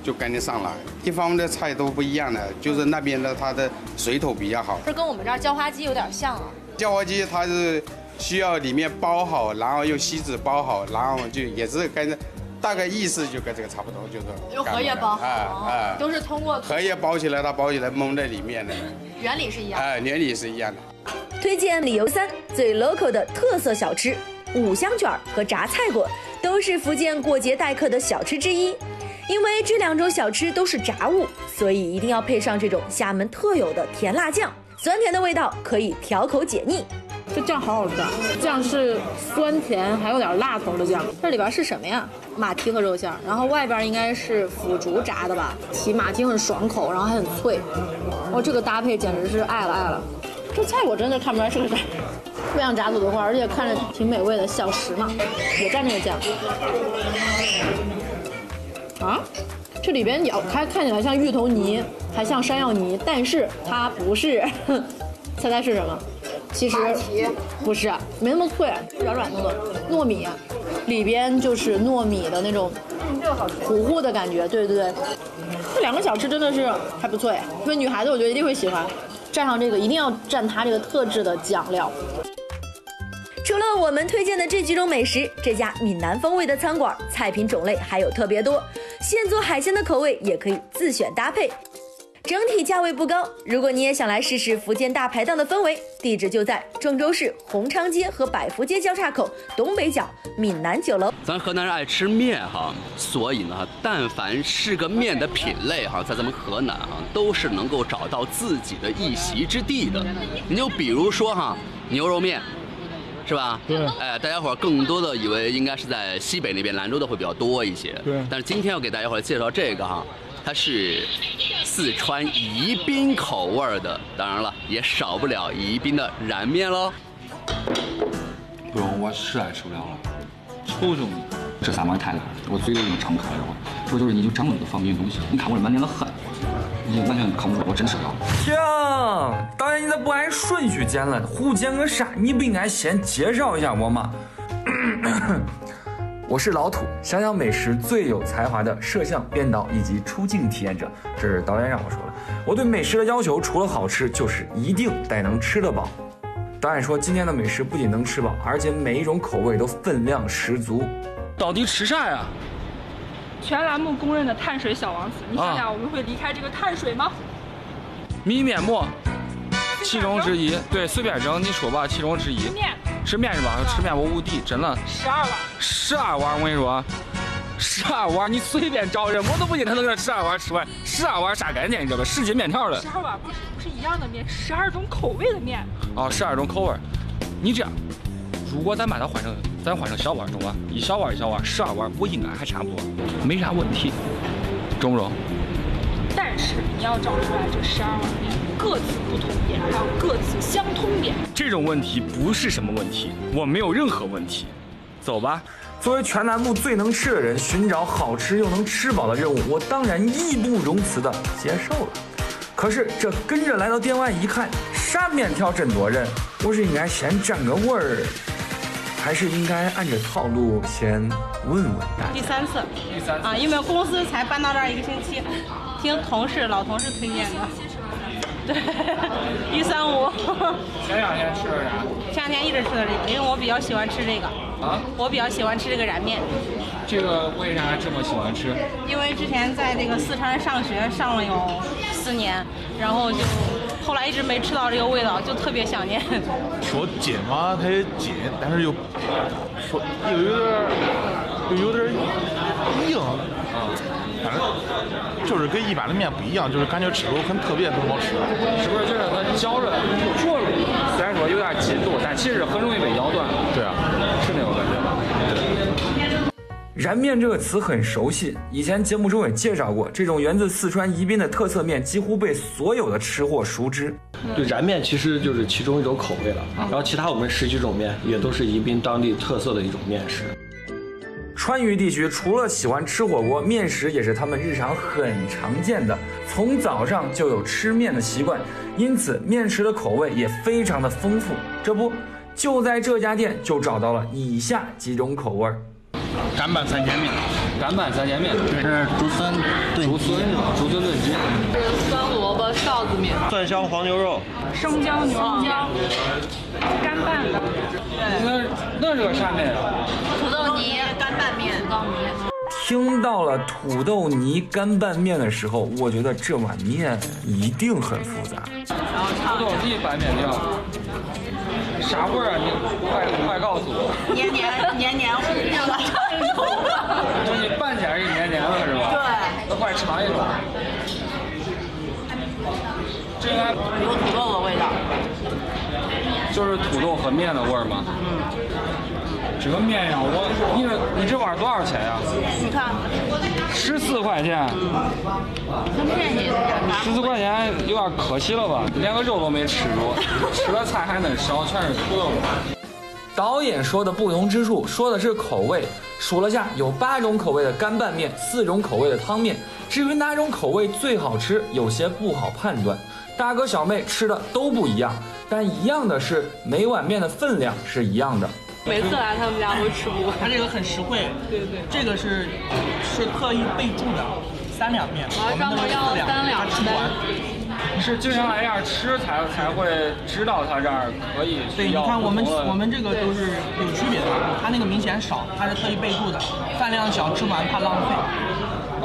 Speaker 11: 就赶紧上来。地方的菜都不一样的，就是那边的它的水土比较好。
Speaker 16: 这跟我们这儿叫花鸡有点像啊。
Speaker 11: 叫花鸡它是需要里面包好，然后用锡纸包好，然后就也是跟着，大概意思就跟这个差不多，就是
Speaker 16: 用荷叶包好，
Speaker 11: 哎哎，
Speaker 16: 都是通过
Speaker 11: 荷叶包起来，它包起来蒙在里面的，
Speaker 16: 原理是一样的。
Speaker 11: 哎，原理是一样的。
Speaker 16: 推荐理由三：最 local 的特色小吃，五香卷儿和炸菜果都是福建过节待客的小吃之一。因为这两种小吃都是炸物，所以一定要配上这种厦门特有的甜辣酱，酸甜的味道可以调口解腻。
Speaker 14: 这酱好好吃，啊，酱是酸甜还有点辣头的酱。
Speaker 16: 这里边是什么呀？马蹄和肉馅儿，然后外边应该是腐竹炸的吧？
Speaker 14: 起马蹄很爽口，然后还很脆。哦，这个搭配简直是爱了爱了。这菜我真的看不出来是个啥，不像炸土豆花，而且看着挺美味的。小食嘛，也蘸这个酱。啊，这里边咬开看起来像芋头泥，还像山药泥，但是它不是。猜猜是什么？其实不是，没那么脆，软软糯糯糯米，里边就是糯米的那种糊糊的感觉。对对对，这两个小吃真的是还不错哎，因为女孩子我觉得一定会喜欢。蘸上这个一定要蘸它这个特制的酱料。
Speaker 16: 除了我们推荐的这几种美食，这家闽南风味的餐馆菜品种类还有特别多，现做海鲜的口味也可以自选搭配。整体价位不高，如果你也想来试试福建大排档的氛围，地址就在郑州市鸿昌街和百福街交叉口东北角闽南酒楼。
Speaker 1: 咱河南人爱吃面哈，所以呢，但凡是个面的品类哈，在咱们河南啊，都是能够找到自己的一席之地的。你就比如说哈，牛肉面。是吧？
Speaker 24: 对。
Speaker 1: 哎，大家伙儿更多的以为应该是在西北那边兰州的会比较多一些。
Speaker 24: 对。
Speaker 1: 但是今天要给大家伙儿介绍这个哈，它是四川宜宾口味的，当然了，也少不了宜宾的燃面喽。
Speaker 25: 不用，我实在吃不了了，求求你，这三碗太辣，我嘴都已经撑不开了。我，这就是你就长那个方便的东西，你看我这满脸的汗，你完全扛不住，我真吃不了。
Speaker 20: 停！导演，你咋不按顺序剪了？胡剪个啥？你不应该先介绍一下我吗？我是老土，想想美食最有才华的摄像编导以及出镜体验者，这是导演让我说的。我对美食的要求除了好吃，就是一定得能吃得饱。导演说，今天的美食不仅能吃饱，而且每一种口味都分量十足。
Speaker 25: 到底吃啥呀？
Speaker 26: 全栏目公认的碳水小王子，你想想我们会离开这个碳水吗？
Speaker 25: 米面馍，其中之一。对，随便整，你说吧，其中之一。
Speaker 26: 吃面。
Speaker 25: 吃面是吧？吃面我无敌，真的。
Speaker 26: 十二碗。
Speaker 25: 十二碗，我跟你说，十二碗你随便找人，我都不信他能给十二碗吃完。十二碗啥概念？你知道吧？十斤面条的。
Speaker 26: 十二碗不是不是一样的面，十二种口味的面。
Speaker 25: 哦，十二种口味。你这样，如果咱把它换成，咱换成小碗中啊，一小碗一小碗，十二碗，我应该还差不多，没啥问题，中不中？
Speaker 26: 但是你要找出来这十二碗面各自不同点，还有各自相通点。
Speaker 25: 这种问题不是什么问题，我没有任何问题。走吧。
Speaker 20: 作为全栏目最能吃的人，寻找好吃又能吃饱的任务，我当然义不容辞的接受了。可是这跟着来到店外一看，啥面条真多人，我是应该先占个位儿，还是应该按着套路先问问大家？
Speaker 27: 第三次，
Speaker 25: 第三次
Speaker 27: 啊，因为公司才搬到这儿一个星期，听同事、老同事推荐的。对，一三五。
Speaker 25: 前两天吃的啥？
Speaker 27: 前两天一直吃的这个，因为我比较喜欢吃这个。
Speaker 25: 啊？
Speaker 27: 我比较喜欢吃这个燃面。
Speaker 25: 这个为啥这么喜欢吃？
Speaker 27: 因为之前在这个四川上学上了有四年，然后就后来一直没吃到这个味道，就特别想念。
Speaker 24: 说紧嘛，它也紧，但是又说又有点又有点硬啊，反正就是跟一般的面不一样，就是感觉吃着很特别，很好吃。
Speaker 25: 是不是觉得它嚼着嚼着？虽然说有点筋度，但其实很容易被咬断。
Speaker 24: 对啊，
Speaker 25: 是那种感觉吧？
Speaker 20: 燃面这个词很熟悉，以前节目中也介绍过。这种源自四川宜宾的特色面，几乎被所有的吃货熟知。
Speaker 28: 对，燃面其实就是其中一种口味了，然后其他我们十几种面也都是宜宾当地特色的一种面食。
Speaker 20: 川渝地区除了喜欢吃火锅，面食也是他们日常很常见的，从早上就有吃面的习惯，因此面食的口味也非常的丰富。这不，就在这家店就找到了以下几种口味儿。
Speaker 29: 干拌三鲜面，
Speaker 25: 干拌三鲜面，
Speaker 29: 这是竹笋炖
Speaker 25: 竹笋是吧？竹笋炖鸡，
Speaker 27: 这是酸萝卜臊子面，
Speaker 28: 蒜香黄牛肉，
Speaker 27: 生姜牛肉面，干拌的。
Speaker 25: 那那是个啥面啊？
Speaker 27: 土豆泥干拌面，土豆泥。
Speaker 20: 听到了土豆泥干拌面的时候，我觉得这碗面一定很复杂。
Speaker 25: 土豆泥拌面条，啥味儿啊？你快快告诉我。
Speaker 27: 黏黏黏黏糊糊的。
Speaker 25: 你拌起来是黏黏的，是吧？
Speaker 27: 对。
Speaker 25: 那快尝一口。这应该
Speaker 27: 有土豆的味道。
Speaker 25: 就是土豆和面的味儿吗？嗯。这个面呀，我你这你这碗多少钱呀？
Speaker 27: 你看，
Speaker 25: 十四块钱。
Speaker 27: 很便宜。
Speaker 25: 十四块钱有点可惜了吧？连个肉都没吃着，吃的菜还嫩少，全是土豆。
Speaker 20: 导演说的不同之处，说的是口味。数了下，有八种口味的干拌面，四种口味的汤面。至于哪种口味最好吃，有些不好判断。大哥小妹吃的都不一样，但一样的是每碗面的分量是一样的。
Speaker 27: 每次来他们家都吃不完。
Speaker 15: 它这个很实惠，
Speaker 27: 对对，
Speaker 15: 这个是是特意备注的三两面，
Speaker 27: 我专门要三两
Speaker 15: 吃不完。
Speaker 25: 是经常来这儿吃才才会知道他这儿可以
Speaker 15: 对，你看我们我们这个都是有区别的，他那个明显少，他是特意备注的，饭量小，吃不完怕浪费。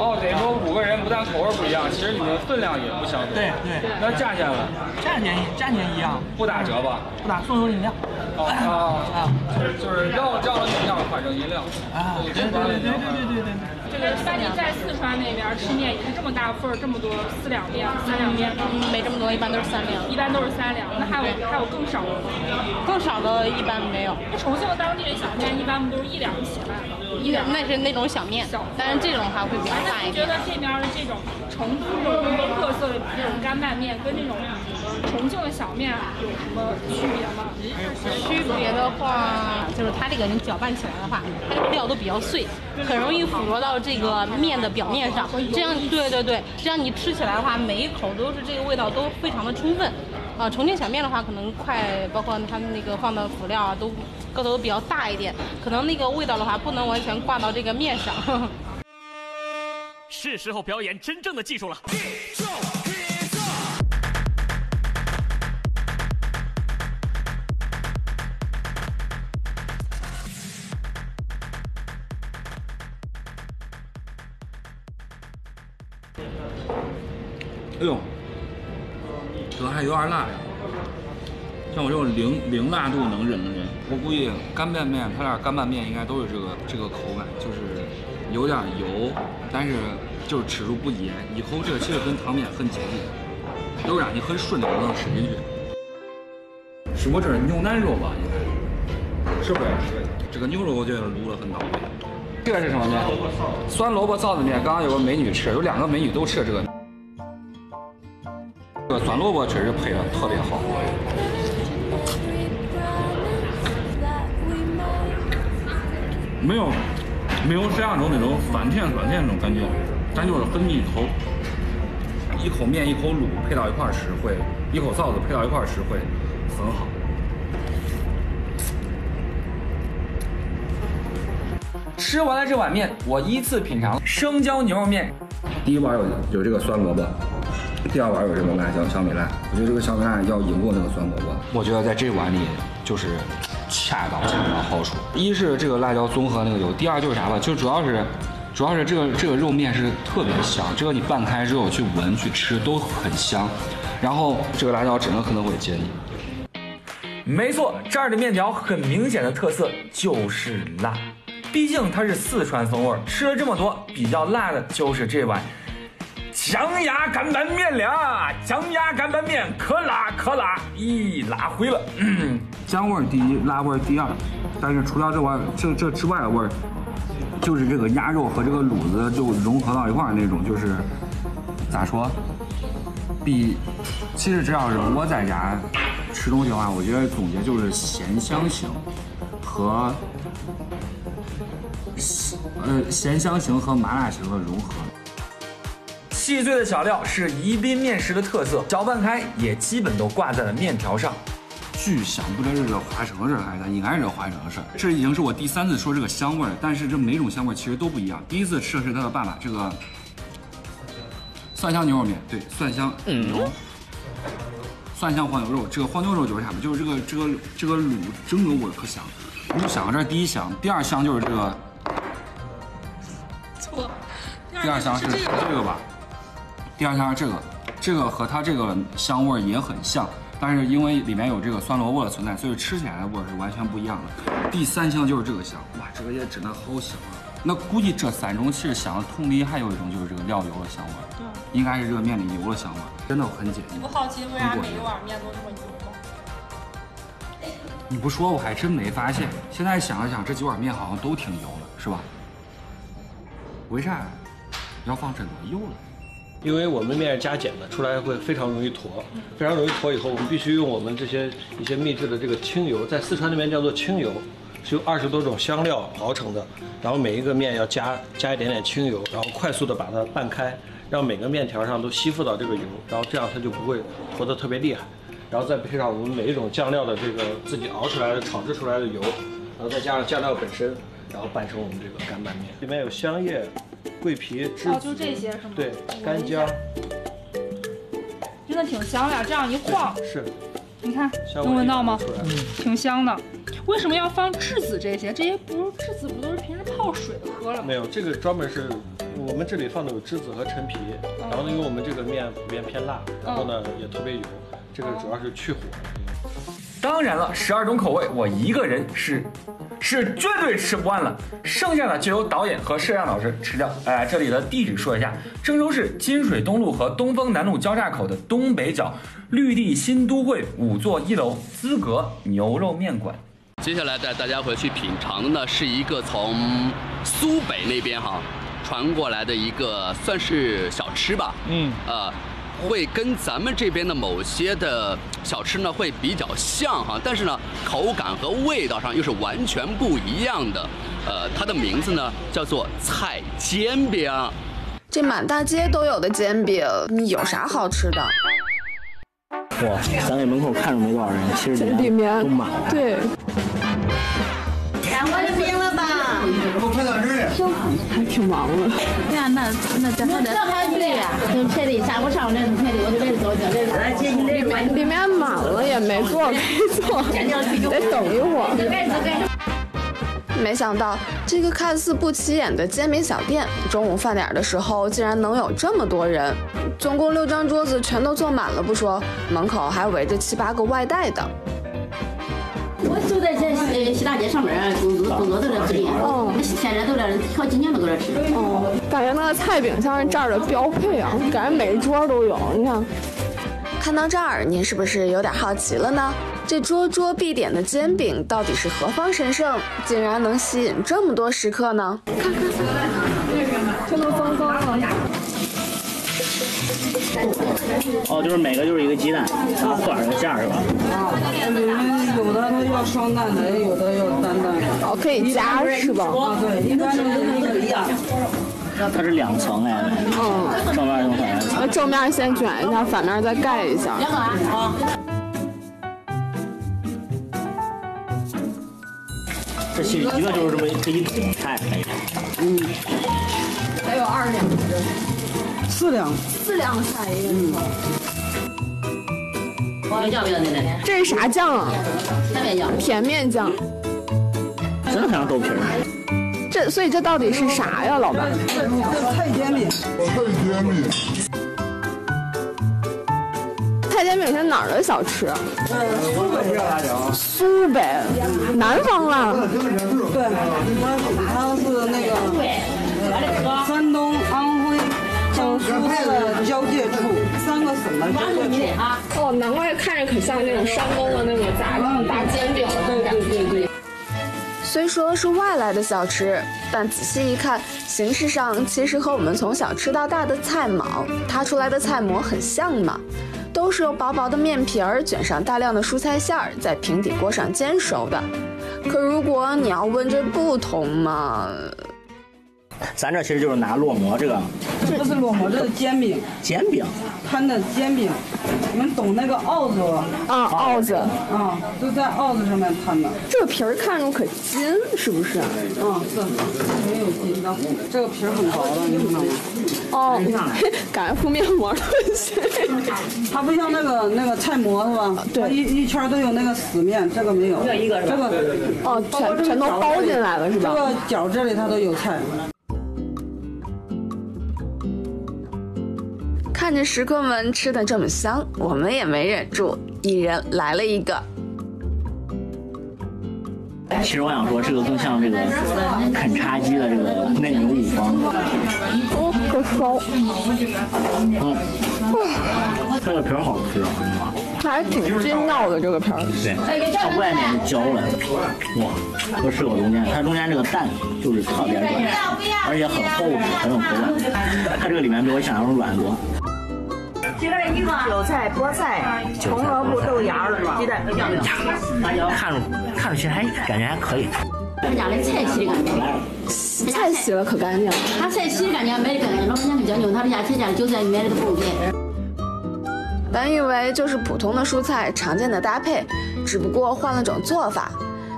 Speaker 25: 哦等于说五个人不但口味不一样其实你们的分量也不相同
Speaker 15: 对对。
Speaker 25: 那价钱呢？
Speaker 15: 价钱价钱一样。
Speaker 25: 不打折吧
Speaker 15: 不打送送饮料
Speaker 25: 哦哦哦 就是要要了饮料反正饮料
Speaker 15: 啊对对对对对对对。
Speaker 27: 这个那你在四川那边吃面也是这么大份这么多四两面三两面
Speaker 14: 没这么多一般都是三两
Speaker 27: 一般都是三两那还有还有更少的吗？
Speaker 14: 更少的一般没有。
Speaker 27: 那重庆当地的小面一般不都是一两起卖吗？
Speaker 14: 一两那是那种小面，但是这种话会比较大一点。
Speaker 27: 觉得这边的这种成都这种特色的这种干拌面跟这种重庆的小面有什么区别吗？
Speaker 14: 区别的话，就是它这个你搅拌起来的话，它的料都比较碎，很容易附着到这个面的表面上。这样，对对对，这样你吃起来的话，每一口都是这个味道都非常的充分。啊，重庆小面的话，可能块包括他们那个放的辅料啊，都个头都比较大一点，可能那个味道的话，不能完全挂到这个面上。
Speaker 30: 是时候表演真正的技术了。
Speaker 25: 哎呦，有点辣呀！像我这种零零辣度能忍的人，我估计干拌面，它俩干拌面应该都是这个这个口感，就是有点油，但是就是吃出不噎。以后这个其实跟汤面很接近，都让你很顺的就能吃进去。是我这是牛腩肉吧？应该是不是？这个牛肉我觉得卤的很到位。这个是什么面？酸萝卜臊子面。刚刚有个美女吃，有两个美女都吃这个。酸萝卜确实配的特别好，没有没有想象中那种酸甜酸甜那种感觉，但就是很腻口。一口面一口卤配到一块吃会，一口臊子配到一块吃会很好。
Speaker 20: 吃完了这碗面，我依次品尝生椒牛肉面。
Speaker 25: 第一碗有有这个酸萝卜。第二碗有这个辣椒小米辣，我觉得这个小米辣要赢过那个酸萝卜。我觉得在这碗里就是恰到恰到好处。一是这个辣椒综合那个油，第二就是啥吧，就主要是主要是这个这个肉面是特别香，这个你拌开之后去闻去吃都很香。然后这个辣椒真的可能会接你。
Speaker 20: 没错，这儿的面条很明显的特色就是辣，毕竟它是四川风味，吃了这么多，比较辣的就是这碗。姜鸭干拌面了，姜鸭干拌面可辣可辣，咦，辣回了。
Speaker 25: 姜味第一，辣味第二，但是除了这外这这之外的味儿，就是这个鸭肉和这个卤子就融合到一块儿那种，就是咋说，比其实只要是我在家吃东西的话，我觉得总结就是咸香型和呃咸香型和麻辣型的融合。
Speaker 20: 细碎的小料是宜宾面食的特色，搅拌开也基本都挂在了面条上。
Speaker 25: 巨香，不知道是这个花生是还是应该是这个花生是。这已经是我第三次说这个香味儿，但是这每种香味儿其实都不一样。第一次吃的是它的爸爸这个蒜香牛肉面，对，蒜香牛，蒜香黄牛肉。这个黄牛肉就是啥呢？就是这个这个这个卤整个味儿可香。你就想这是第一香，第二香就是这个，
Speaker 27: 错，
Speaker 25: 第二香是是这个吧？第二香是这个，这个和它这个香味儿也很像。但是因为里面有这个酸萝卜的存在，所以吃起来的味儿是完全不一样的。第三香就是这个香，哇，这个也真的好香啊！那估计这三种其实香的同理，还有一种就是这个料油的香味儿，
Speaker 27: 对，
Speaker 25: 应该是这个面里油的香味儿，真的很解腻。
Speaker 27: 不好奇为啥每一碗面都那么油吗？
Speaker 25: 你不说我还真没发现。现在想了想，这几碗面好像都挺油的，是吧？为啥要放这么多油了？
Speaker 28: 因为我们面是加碱的，出来会非常容易坨，非常容易坨。以后我们必须用我们这些一些秘制的这个清油，在四川那边叫做清油，是用二十多种香料熬成的。然后每一个面要加加一点点清油，然后快速的把它拌开，让每个面条上都吸附到这个油，然后这样它就不会坨得特别厉害。然后再配上我们每一种酱料的这个自己熬出来的炒制出来的油，然后再加上酱料本身，然后拌成我们这个干拌面。里面有香叶。桂皮、栀子，
Speaker 27: 哦，就这些是吗？
Speaker 28: 对，干姜，
Speaker 27: 真的挺香的呀。这样一晃，
Speaker 28: 是，
Speaker 27: 你看能闻到吗？嗯，挺香的。为什么要放栀子这些？这些不是栀子，不都是平时泡水喝了吗？
Speaker 28: 没有，这个专门是我们这里放的有栀子和陈皮。然后呢，因为我们这个面普遍偏辣，然后呢也特别油，这个主要是去火。
Speaker 20: 当然了，十二种口味，我一个人是是绝对吃不完了，剩下的就由导演和摄像老师吃掉。哎，这里的地址说一下：郑州市金水东路和东风南路交叉口的东北角绿地新都会五座一楼资格牛肉面馆。
Speaker 1: 接下来带大家回去品尝的呢，是一个从苏北那边哈传过来的一个算是小吃吧。嗯，呃。会跟咱们这边的某些的小吃呢会比较像哈，但是呢口感和味道上又是完全不一样的。呃，它的名字呢叫做菜煎饼。
Speaker 17: 这满大街都有的煎饼，你有啥好吃的？
Speaker 29: 哇，咱这门口看着没多少人，其实里面都满了。
Speaker 17: 对。
Speaker 14: 我的病了吧？
Speaker 17: 还挺忙的。
Speaker 14: 呀，那那咱还得排队呀，等排队下午上午那排队，我就来早点。
Speaker 17: 里面里面满了也没座可以坐，得等一会儿。没想到这个看似不起眼的煎饼小店，中午饭点的时候竟然能有这么多人，总共六张桌子全都坐满了不说，门口还围着七八个外带的。
Speaker 14: 我就在这呃西大街上面工作，工作都在这里。哦，现在都在好几年都搁这吃。
Speaker 17: 哦，感觉那个菜饼像是这儿的标配啊，感觉每一桌都有。你看，看到这儿，您是不是有点好奇了呢？这桌桌必点的煎饼到底是何方神圣，竟然能吸引这么多食客呢？看看，这都脏脏了。
Speaker 29: 哦，就是每个就是一个鸡蛋，然后换一个馅是吧？
Speaker 31: 啊，里面有的它要双蛋的，有的要单蛋的。
Speaker 17: 哦，可以加是吧？
Speaker 31: 啊，对，一般都是一样。
Speaker 29: 它是两层哎。嗯。正面用反面。
Speaker 17: 那正面先卷一下，反面再盖一下。
Speaker 29: 啊。这其实一个就是这么这一桶菜。
Speaker 17: 嗯。还有二两的。
Speaker 31: 四两，
Speaker 17: 四两菜一个。嗯。这是啥酱啊？
Speaker 14: 甜面酱。
Speaker 17: 甜面酱。
Speaker 29: 真像豆皮儿。
Speaker 17: 这所以这到底是啥呀，老板？
Speaker 31: 这这菜煎饼。菜煎饼。
Speaker 17: 菜煎饼是哪儿的小吃？
Speaker 31: 呃，苏北。
Speaker 17: 苏北，南方啊。
Speaker 31: 对，它它是那个山东安。江苏的交界处，三个省的交界处。
Speaker 17: 哦，难怪看着可像那种山东的那种炸大煎饼了。
Speaker 31: 对对对对。
Speaker 17: 虽说是外来的小吃，但仔细一看，形式上其实和我们从小吃到大的菜蟒它出来的菜馍很像嘛，都是用薄薄的面皮儿卷上大量的蔬菜馅儿，在平底锅上煎熟的。可如果你要问这不同嘛？
Speaker 29: 咱这其实就是拿烙馍这个，
Speaker 31: 这不是烙馍，这是煎饼。
Speaker 29: 煎饼，
Speaker 31: 摊的煎饼，你们懂那个鏊子吧？
Speaker 17: 啊，鏊子，
Speaker 31: 啊，都在鏊子上面摊的。
Speaker 17: 这个皮儿看着可筋，是不是？
Speaker 31: 嗯，是，没有筋的。这个皮儿很薄的，你看到吗？
Speaker 17: 哦，感觉敷面膜特些。
Speaker 31: 它不像那个那个菜馍是吧？对，一一圈都有那个死面，这个没有。
Speaker 17: 这个
Speaker 31: 这个
Speaker 17: 哦，全全都包进来了是吧？
Speaker 31: 这个角这里它都有菜。
Speaker 17: 看着食客们吃的这么香，我们也没忍住，一人来了一个。
Speaker 29: 其实我想说，这个更像这个啃叉鸡的这个嫩牛五方。
Speaker 17: 哦，可骚。
Speaker 29: 嗯，这个皮儿好吃啊，
Speaker 17: 它还挺筋道的这个皮儿。
Speaker 29: 对，它外面是焦的，哇，和吃口中间，它中间这个蛋就是特别软，而且很厚实，很有口感。它这个里面比我想象中软多。
Speaker 32: 韭菜、菠菜、红萝卜、豆芽儿、鸡蛋。
Speaker 29: 看着看着其实还感觉还可以。
Speaker 32: 他们家的菜洗的干净，
Speaker 17: 菜洗了可干净了。
Speaker 32: 他菜洗的干净，买的干净，老板娘很讲究，他们家菜家的韭菜买的都不用钱。
Speaker 17: 本以为就是普通的蔬菜常见的搭配，只不过换了种做法。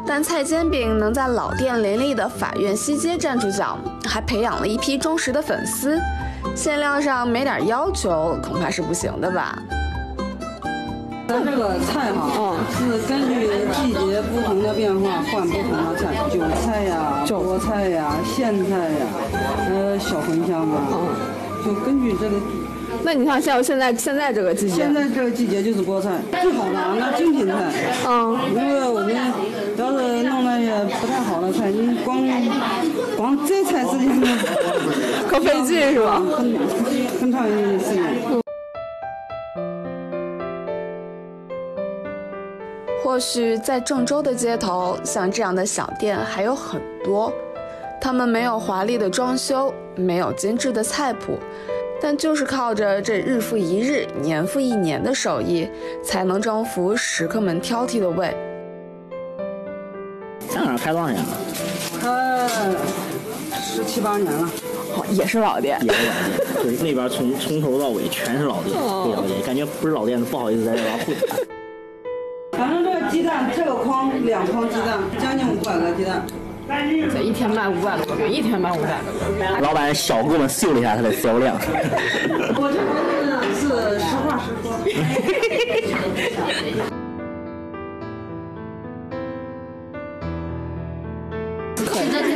Speaker 17: 但菜煎饼能在老店林立的法院西街站住脚，还培养了一批忠实的粉丝。馅料上没点要求，恐怕是不行的吧？
Speaker 31: 咱这个菜哈，嗯，是根据季节不同的变化换不同的菜，韭菜呀、菠菜呀、苋菜呀，呃，小茴香啊，就根据这个。
Speaker 17: 那你看，像现在现在这个季节，
Speaker 31: 现在这个季节就是菠菜，最好的那精品菜。嗯，因为我们要是弄那些不太好的菜，你光光摘菜时间
Speaker 17: 可费劲是吧？
Speaker 31: 很很长一段时间。
Speaker 17: 或许在郑州的街头，像这样的小店还有很多，他们没有华丽的装修，没有精致的菜谱。但就是靠着这日复一日、年复一年的手艺，才能征服食客们挑剔的胃。
Speaker 29: 开多少年了？
Speaker 31: 开十七八年了，
Speaker 17: 也是老店。
Speaker 29: 也是老店，就是那边从从头到尾全是老店，非老店，感觉不是老店不好意思在这边混。
Speaker 31: 反正这个鸡蛋，这个筐两筐鸡蛋，将近五百个鸡蛋。
Speaker 17: 这一天卖五百多个，一天卖五百个。
Speaker 29: 老板小给我们秀了一下他的销量。
Speaker 31: 我这是实话实说。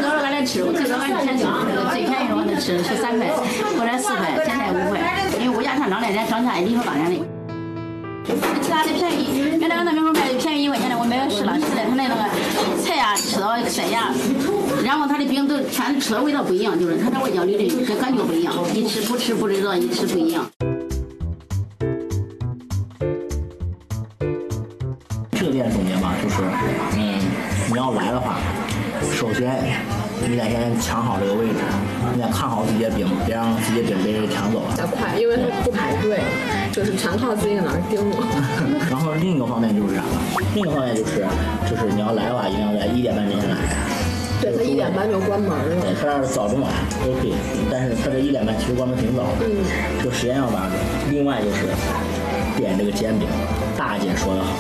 Speaker 32: 这最多俺来吃，最多俺前就最便宜的我能吃。十三块，后来四块，现在五块，因为物价上涨了，咱涨价也理所当然的。其他的便宜，原来俺那门口卖的便宜一块钱的，我买了十了，实在他那个菜呀吃。到塞牙，然后他的饼都全吃。的味道不一样，就是他这味道里的这感觉不一样，一吃。不吃。不知道，一吃。不一样。
Speaker 29: 这个店总结吧，就是嗯，你要来的话，首先你得先抢好这个位置，你得看好自己的饼，别让自己的饼被人抢走了。
Speaker 17: 加快，因为它不排队，就是全靠自己在那儿盯着。
Speaker 29: 然后另一个方面就是啥呢？另一个方面就是，就是你要来的话，一定要在一点半之前来。
Speaker 17: 对，他一点半就关门了。
Speaker 29: 对，他要是早中晚都可以，但是他这一点半其实关门挺早的，
Speaker 17: 嗯，
Speaker 29: 就时间要把握。另外就是点这个煎饼，大姐说的好，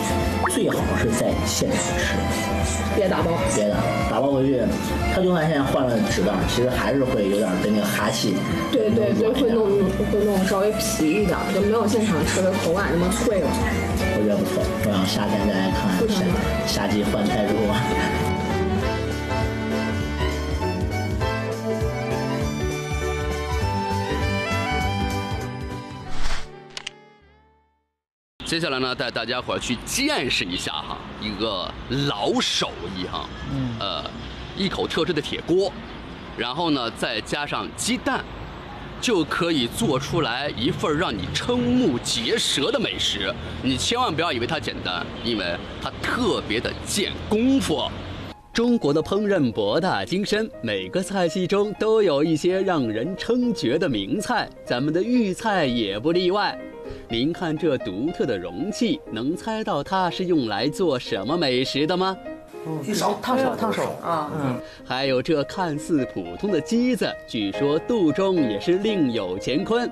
Speaker 29: 最好是在现场吃。
Speaker 17: 别打包，
Speaker 29: 别打，打包回去，它就算现在换了纸袋，其实还是会有点跟那个哈气。
Speaker 17: 对对对，会弄会弄稍微皮一点，就没有现场吃的口感那么脆了。
Speaker 29: 我觉得不错，我想夏天再来看夏夏季换菜之后。
Speaker 1: 接下来呢，带大家伙儿去见识一下哈，一个老手艺哈，
Speaker 33: 嗯
Speaker 1: 呃，一口特制的铁锅，然后呢再加上鸡蛋，就可以做出来一份让你瞠目结舌的美食。你千万不要以为它简单，因为它特别的见功夫。中国的烹饪博大精深，每个菜系中都有一些让人称绝的名菜，咱们的豫菜也不例外。您看这独特的容器，能猜到它是用来做什么美食的吗？
Speaker 34: 去烧烫手烫手啊，嗯，
Speaker 1: 还有这看似普通的机子，据说肚中也是另有乾坤。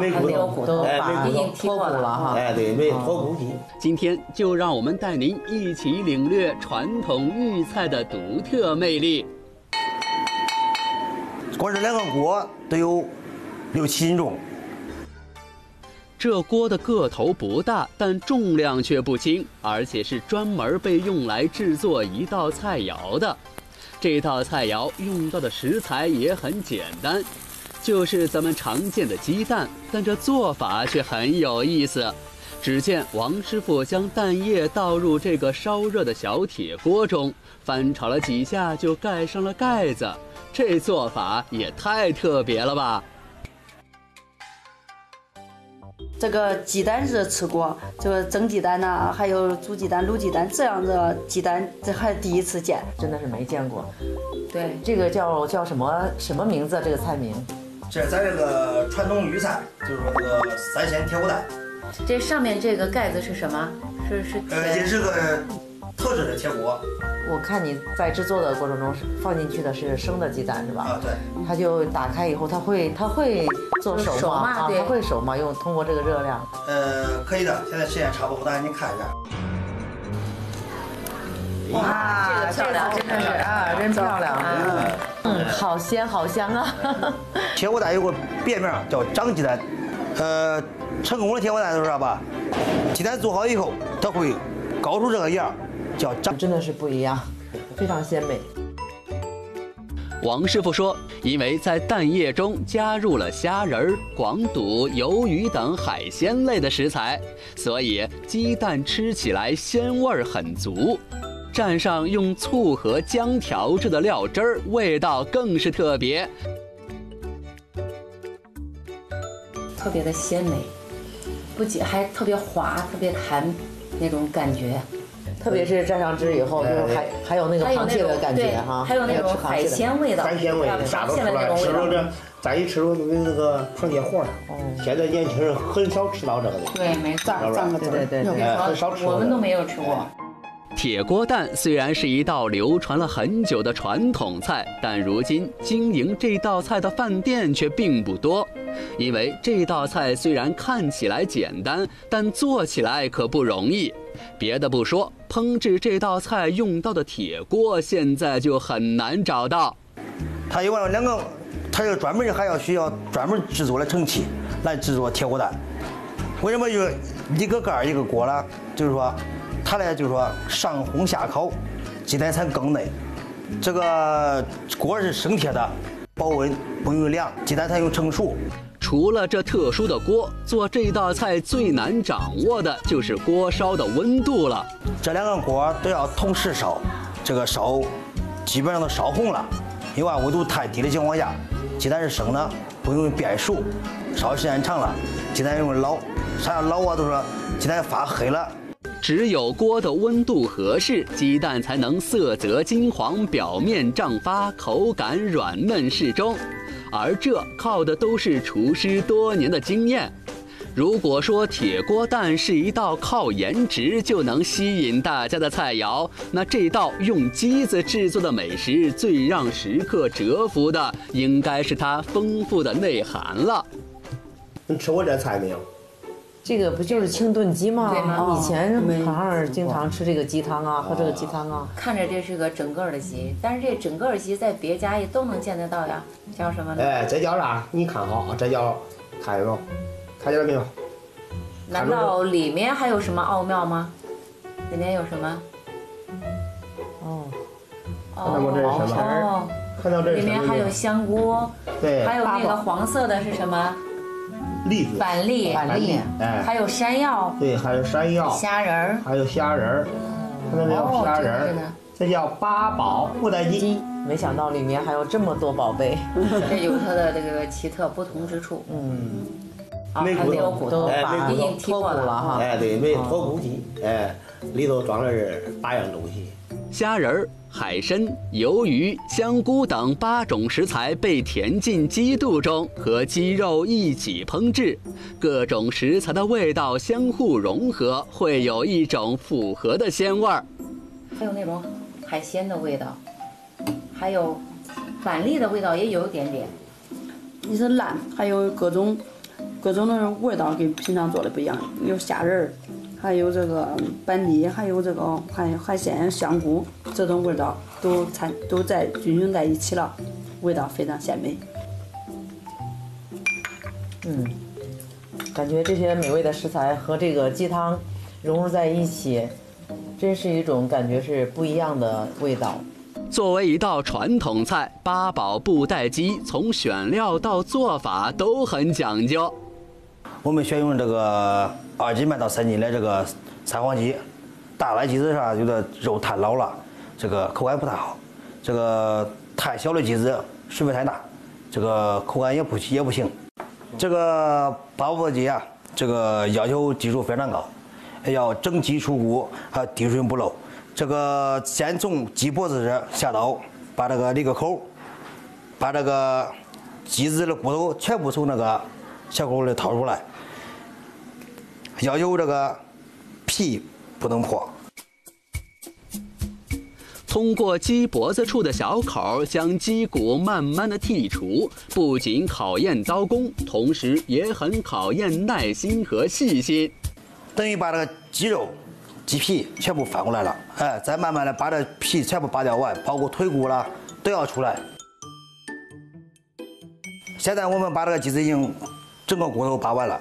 Speaker 34: 没骨头，骨头，
Speaker 33: 哎，没骨头，
Speaker 34: 脱骨了哈。
Speaker 33: 哎，对，没脱骨皮。
Speaker 1: 今天就让我们带您一起领略传统豫菜的独特魅力。
Speaker 33: 光这两个锅都有六七斤重。
Speaker 1: 这锅的个头不大，但重量却不轻，而且是专门被用来制作一道菜肴的。这道菜肴用到的食材也很简单，就是咱们常见的鸡蛋，但这做法却很有意思。只见王师傅将蛋液倒入这个烧热的小铁锅中，翻炒了几下就盖上了盖子，这做法也太特别了吧！
Speaker 32: 这个鸡蛋是吃过，这个蒸鸡蛋呐，还有煮鸡蛋、卤鸡蛋这样的鸡蛋，这还第一次见，
Speaker 34: 真的是没见过。
Speaker 32: 对，
Speaker 34: 这个叫叫什么什么名字？这个菜名？
Speaker 33: 这是咱这个传统豫菜，就是说这个三鲜铁锅蛋。
Speaker 32: 这上面这个盖子是什么？是是
Speaker 33: 呃，也是个特制的铁锅。
Speaker 34: 我看你在制作的过程中放进去的是生的鸡蛋是吧？
Speaker 33: 啊，对。
Speaker 34: 它就打开以后，它会它会做熟吗？啊，它会熟吗？用通过这个热量？
Speaker 33: 呃，可以的。现在时间差不多，我给你看一下。
Speaker 34: 哇，这个漂亮，真的是啊，真漂亮。嗯，好鲜，好香啊。
Speaker 33: 铁锅蛋有个别名叫长鸡蛋，呃，成功的铁锅蛋都知道吧？鸡蛋做好以后，它会高出这个样。叫
Speaker 34: 长，真的是不一样，非常鲜美。
Speaker 1: 王师傅说，因为在蛋液中加入了虾仁、广肚、鱿鱼等海鲜类的食材，所以鸡蛋吃起来鲜味很足。蘸上用醋和姜调制的料汁儿，味道更是特别，
Speaker 32: 特别的鲜美，不仅还特别滑，特别弹那种感觉。
Speaker 34: 特别是蘸上汁以后，就是还还有那个螃蟹的感觉哈，
Speaker 32: 还有那种海鲜味道，
Speaker 33: 海鲜味啥都出来。吃着这，咱一吃着就跟那个螃蟹黄。哦，现在年轻人很少吃到这个的。
Speaker 32: 对，没错，
Speaker 34: 对对对对，
Speaker 33: 很少吃。
Speaker 32: 我们都没有吃过。
Speaker 1: 铁锅蛋虽然是一道流传了很久的传统菜，但如今经营这道菜的饭店却并不多，因为这道菜虽然看起来简单，但做起来可不容易。别的不说，烹制这道菜用到的铁锅现在就很难找到。
Speaker 33: 它有两个，它要专门还要需要专门制作的盛器来制作铁锅蛋。为什么就一个盖一个锅呢？就是说，它呢就是说上烘下烤，鸡蛋才更嫩。这个锅是生铁的，保温不容易凉，鸡蛋才能成熟。
Speaker 1: 除了这特殊的锅，做这道菜最难掌握的就是锅烧的温度了。
Speaker 33: 这两个锅都要同时烧，这个烧基本上都烧红了。因为温度太低的情况下，鸡蛋是生的，不容易变熟；烧时间长了，鸡蛋容易老。啥叫老啊？都说鸡蛋发黑了。
Speaker 1: 只有锅的温度合适，鸡蛋才能色泽金黄，表面胀发，口感软嫩适中。而这靠的都是厨师多年的经验。如果说铁锅蛋是一道靠颜值就能吸引大家的菜肴，那这道用机子制作的美食最让食客折服的，应该是它丰富的内涵了。
Speaker 33: 你吃过这菜没有？
Speaker 34: 这个不就是清炖鸡吗？以前好像经常吃这个鸡汤啊，喝这个鸡汤啊。
Speaker 32: 看着这是个整个的鸡，但是这整个鸡在别家也都能见得到呀。叫什么呢？
Speaker 33: 哎，这叫啥？你看好，这叫看见没有？看见了没有？
Speaker 32: 难道里面还有什么奥妙吗？里面有什么？
Speaker 34: 哦，
Speaker 33: 看到这是什么？
Speaker 32: 哦，
Speaker 33: 看到这
Speaker 32: 里面还有香菇。
Speaker 33: 对。
Speaker 32: 还有那个黄色的是什么？
Speaker 33: 栗子，
Speaker 32: 板栗，
Speaker 34: 板栗，
Speaker 33: 哎，
Speaker 32: 还有山药，
Speaker 33: 对，还有山药，
Speaker 32: 虾仁儿，
Speaker 33: 还有虾仁儿，看到没有？虾仁儿，这叫八宝布袋鸡。
Speaker 34: 没想到里面还有这么多宝贝，
Speaker 32: 这有它的这个奇特不同之处。
Speaker 34: 嗯，
Speaker 33: 没
Speaker 34: 骨头，
Speaker 33: 哎，没
Speaker 34: 骨头，脱骨了哈。
Speaker 33: 哎，对，没脱骨机，哎，里头装的是八样东西。
Speaker 1: 虾仁儿、海参、鱿鱼、香菇等八种食材被填进鸡肚中，和鸡肉一起烹制，各种食材的味道相互融合，会有一种复合的鲜味儿。
Speaker 14: 还有那种海鲜的味道，还有板栗的味道也有一点点。
Speaker 31: 你是烂，还有各种各种那种味道跟平常做的不一样，有虾仁儿。还有这个板栗，还有这个海海鲜、香菇，这种味道都掺都在均匀在一起了，味道非常鲜美。
Speaker 34: 嗯，感觉这些美味的食材和这个鸡汤融入在一起，真是一种感觉是不一样的味道。
Speaker 1: 作为一道传统菜，八宝布袋鸡从选料到做法都很讲究。
Speaker 33: 我们选用这个二斤半到三斤的这个三黄鸡，大的鸡子上有的肉太老了，这个口感不太好；这个太小的鸡子水分太大，这个口感也不也不行。这个八宝鸡啊，这个要求技术非常高，要整鸡出骨，还滴水不漏。这个先从鸡脖子这下刀，把这个里个口，把这个鸡子的骨头全部从那个小口里掏出来。要有这个皮不能破。
Speaker 1: 通过鸡脖子处的小口将鸡骨慢慢的剔除，不仅考验刀工，同时也很考验耐心和细心。
Speaker 33: 等于把这个鸡肉、鸡皮全部翻过来了，哎，再慢慢的把这皮全部扒掉完，包括腿骨了都要出来。现在我们把这个鸡子已经整个骨头扒完了。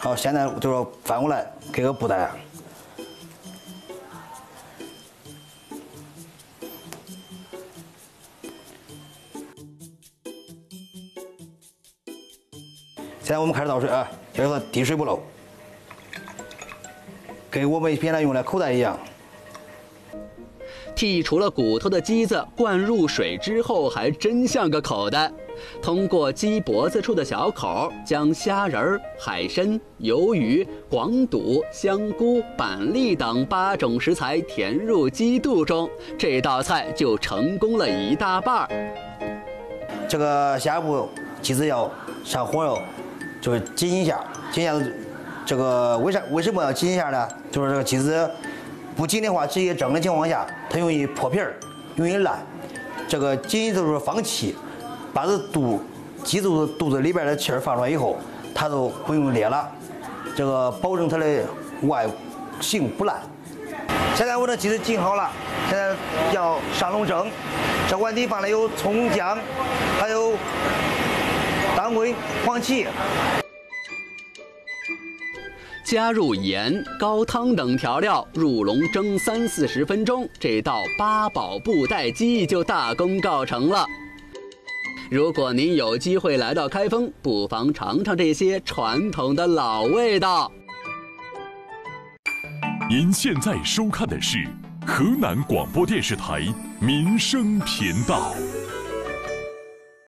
Speaker 33: 好，现在就是翻过来给个布袋。现在我们开始倒水啊，要求它滴水不漏，跟我们平常用的口袋一样。
Speaker 1: 剔除了骨头的鸡子灌入水之后，还真像个口袋。通过鸡脖子处的小口，将虾仁、海参、鱿鱼、黄肚、香菇、板栗等八种食材填入鸡肚中，这道菜就成功了一大半儿。
Speaker 33: 这个下一步鸡子要上火肉，就是紧一下，紧一下。这个为啥为什么要紧一下呢？就是这个鸡子不紧的话，直接蒸的情况下，它容易破皮儿，容易烂。这个紧就是放气。把这肚鸡肚子肚子里边的气儿放出来以后，它就不用裂了，这个保证它的外形不烂。现在我的鸡子紧好了，现在要上笼蒸。这碗底放的有葱姜，还有当归、黄芪。
Speaker 1: 加入盐、高汤等调料，入笼蒸三四十分钟，这道八宝布袋鸡就大功告成了。如果您有机会来到开封，不妨尝尝这些传统的老味道。
Speaker 35: 您现在收看的是河南广播电视台民生频道。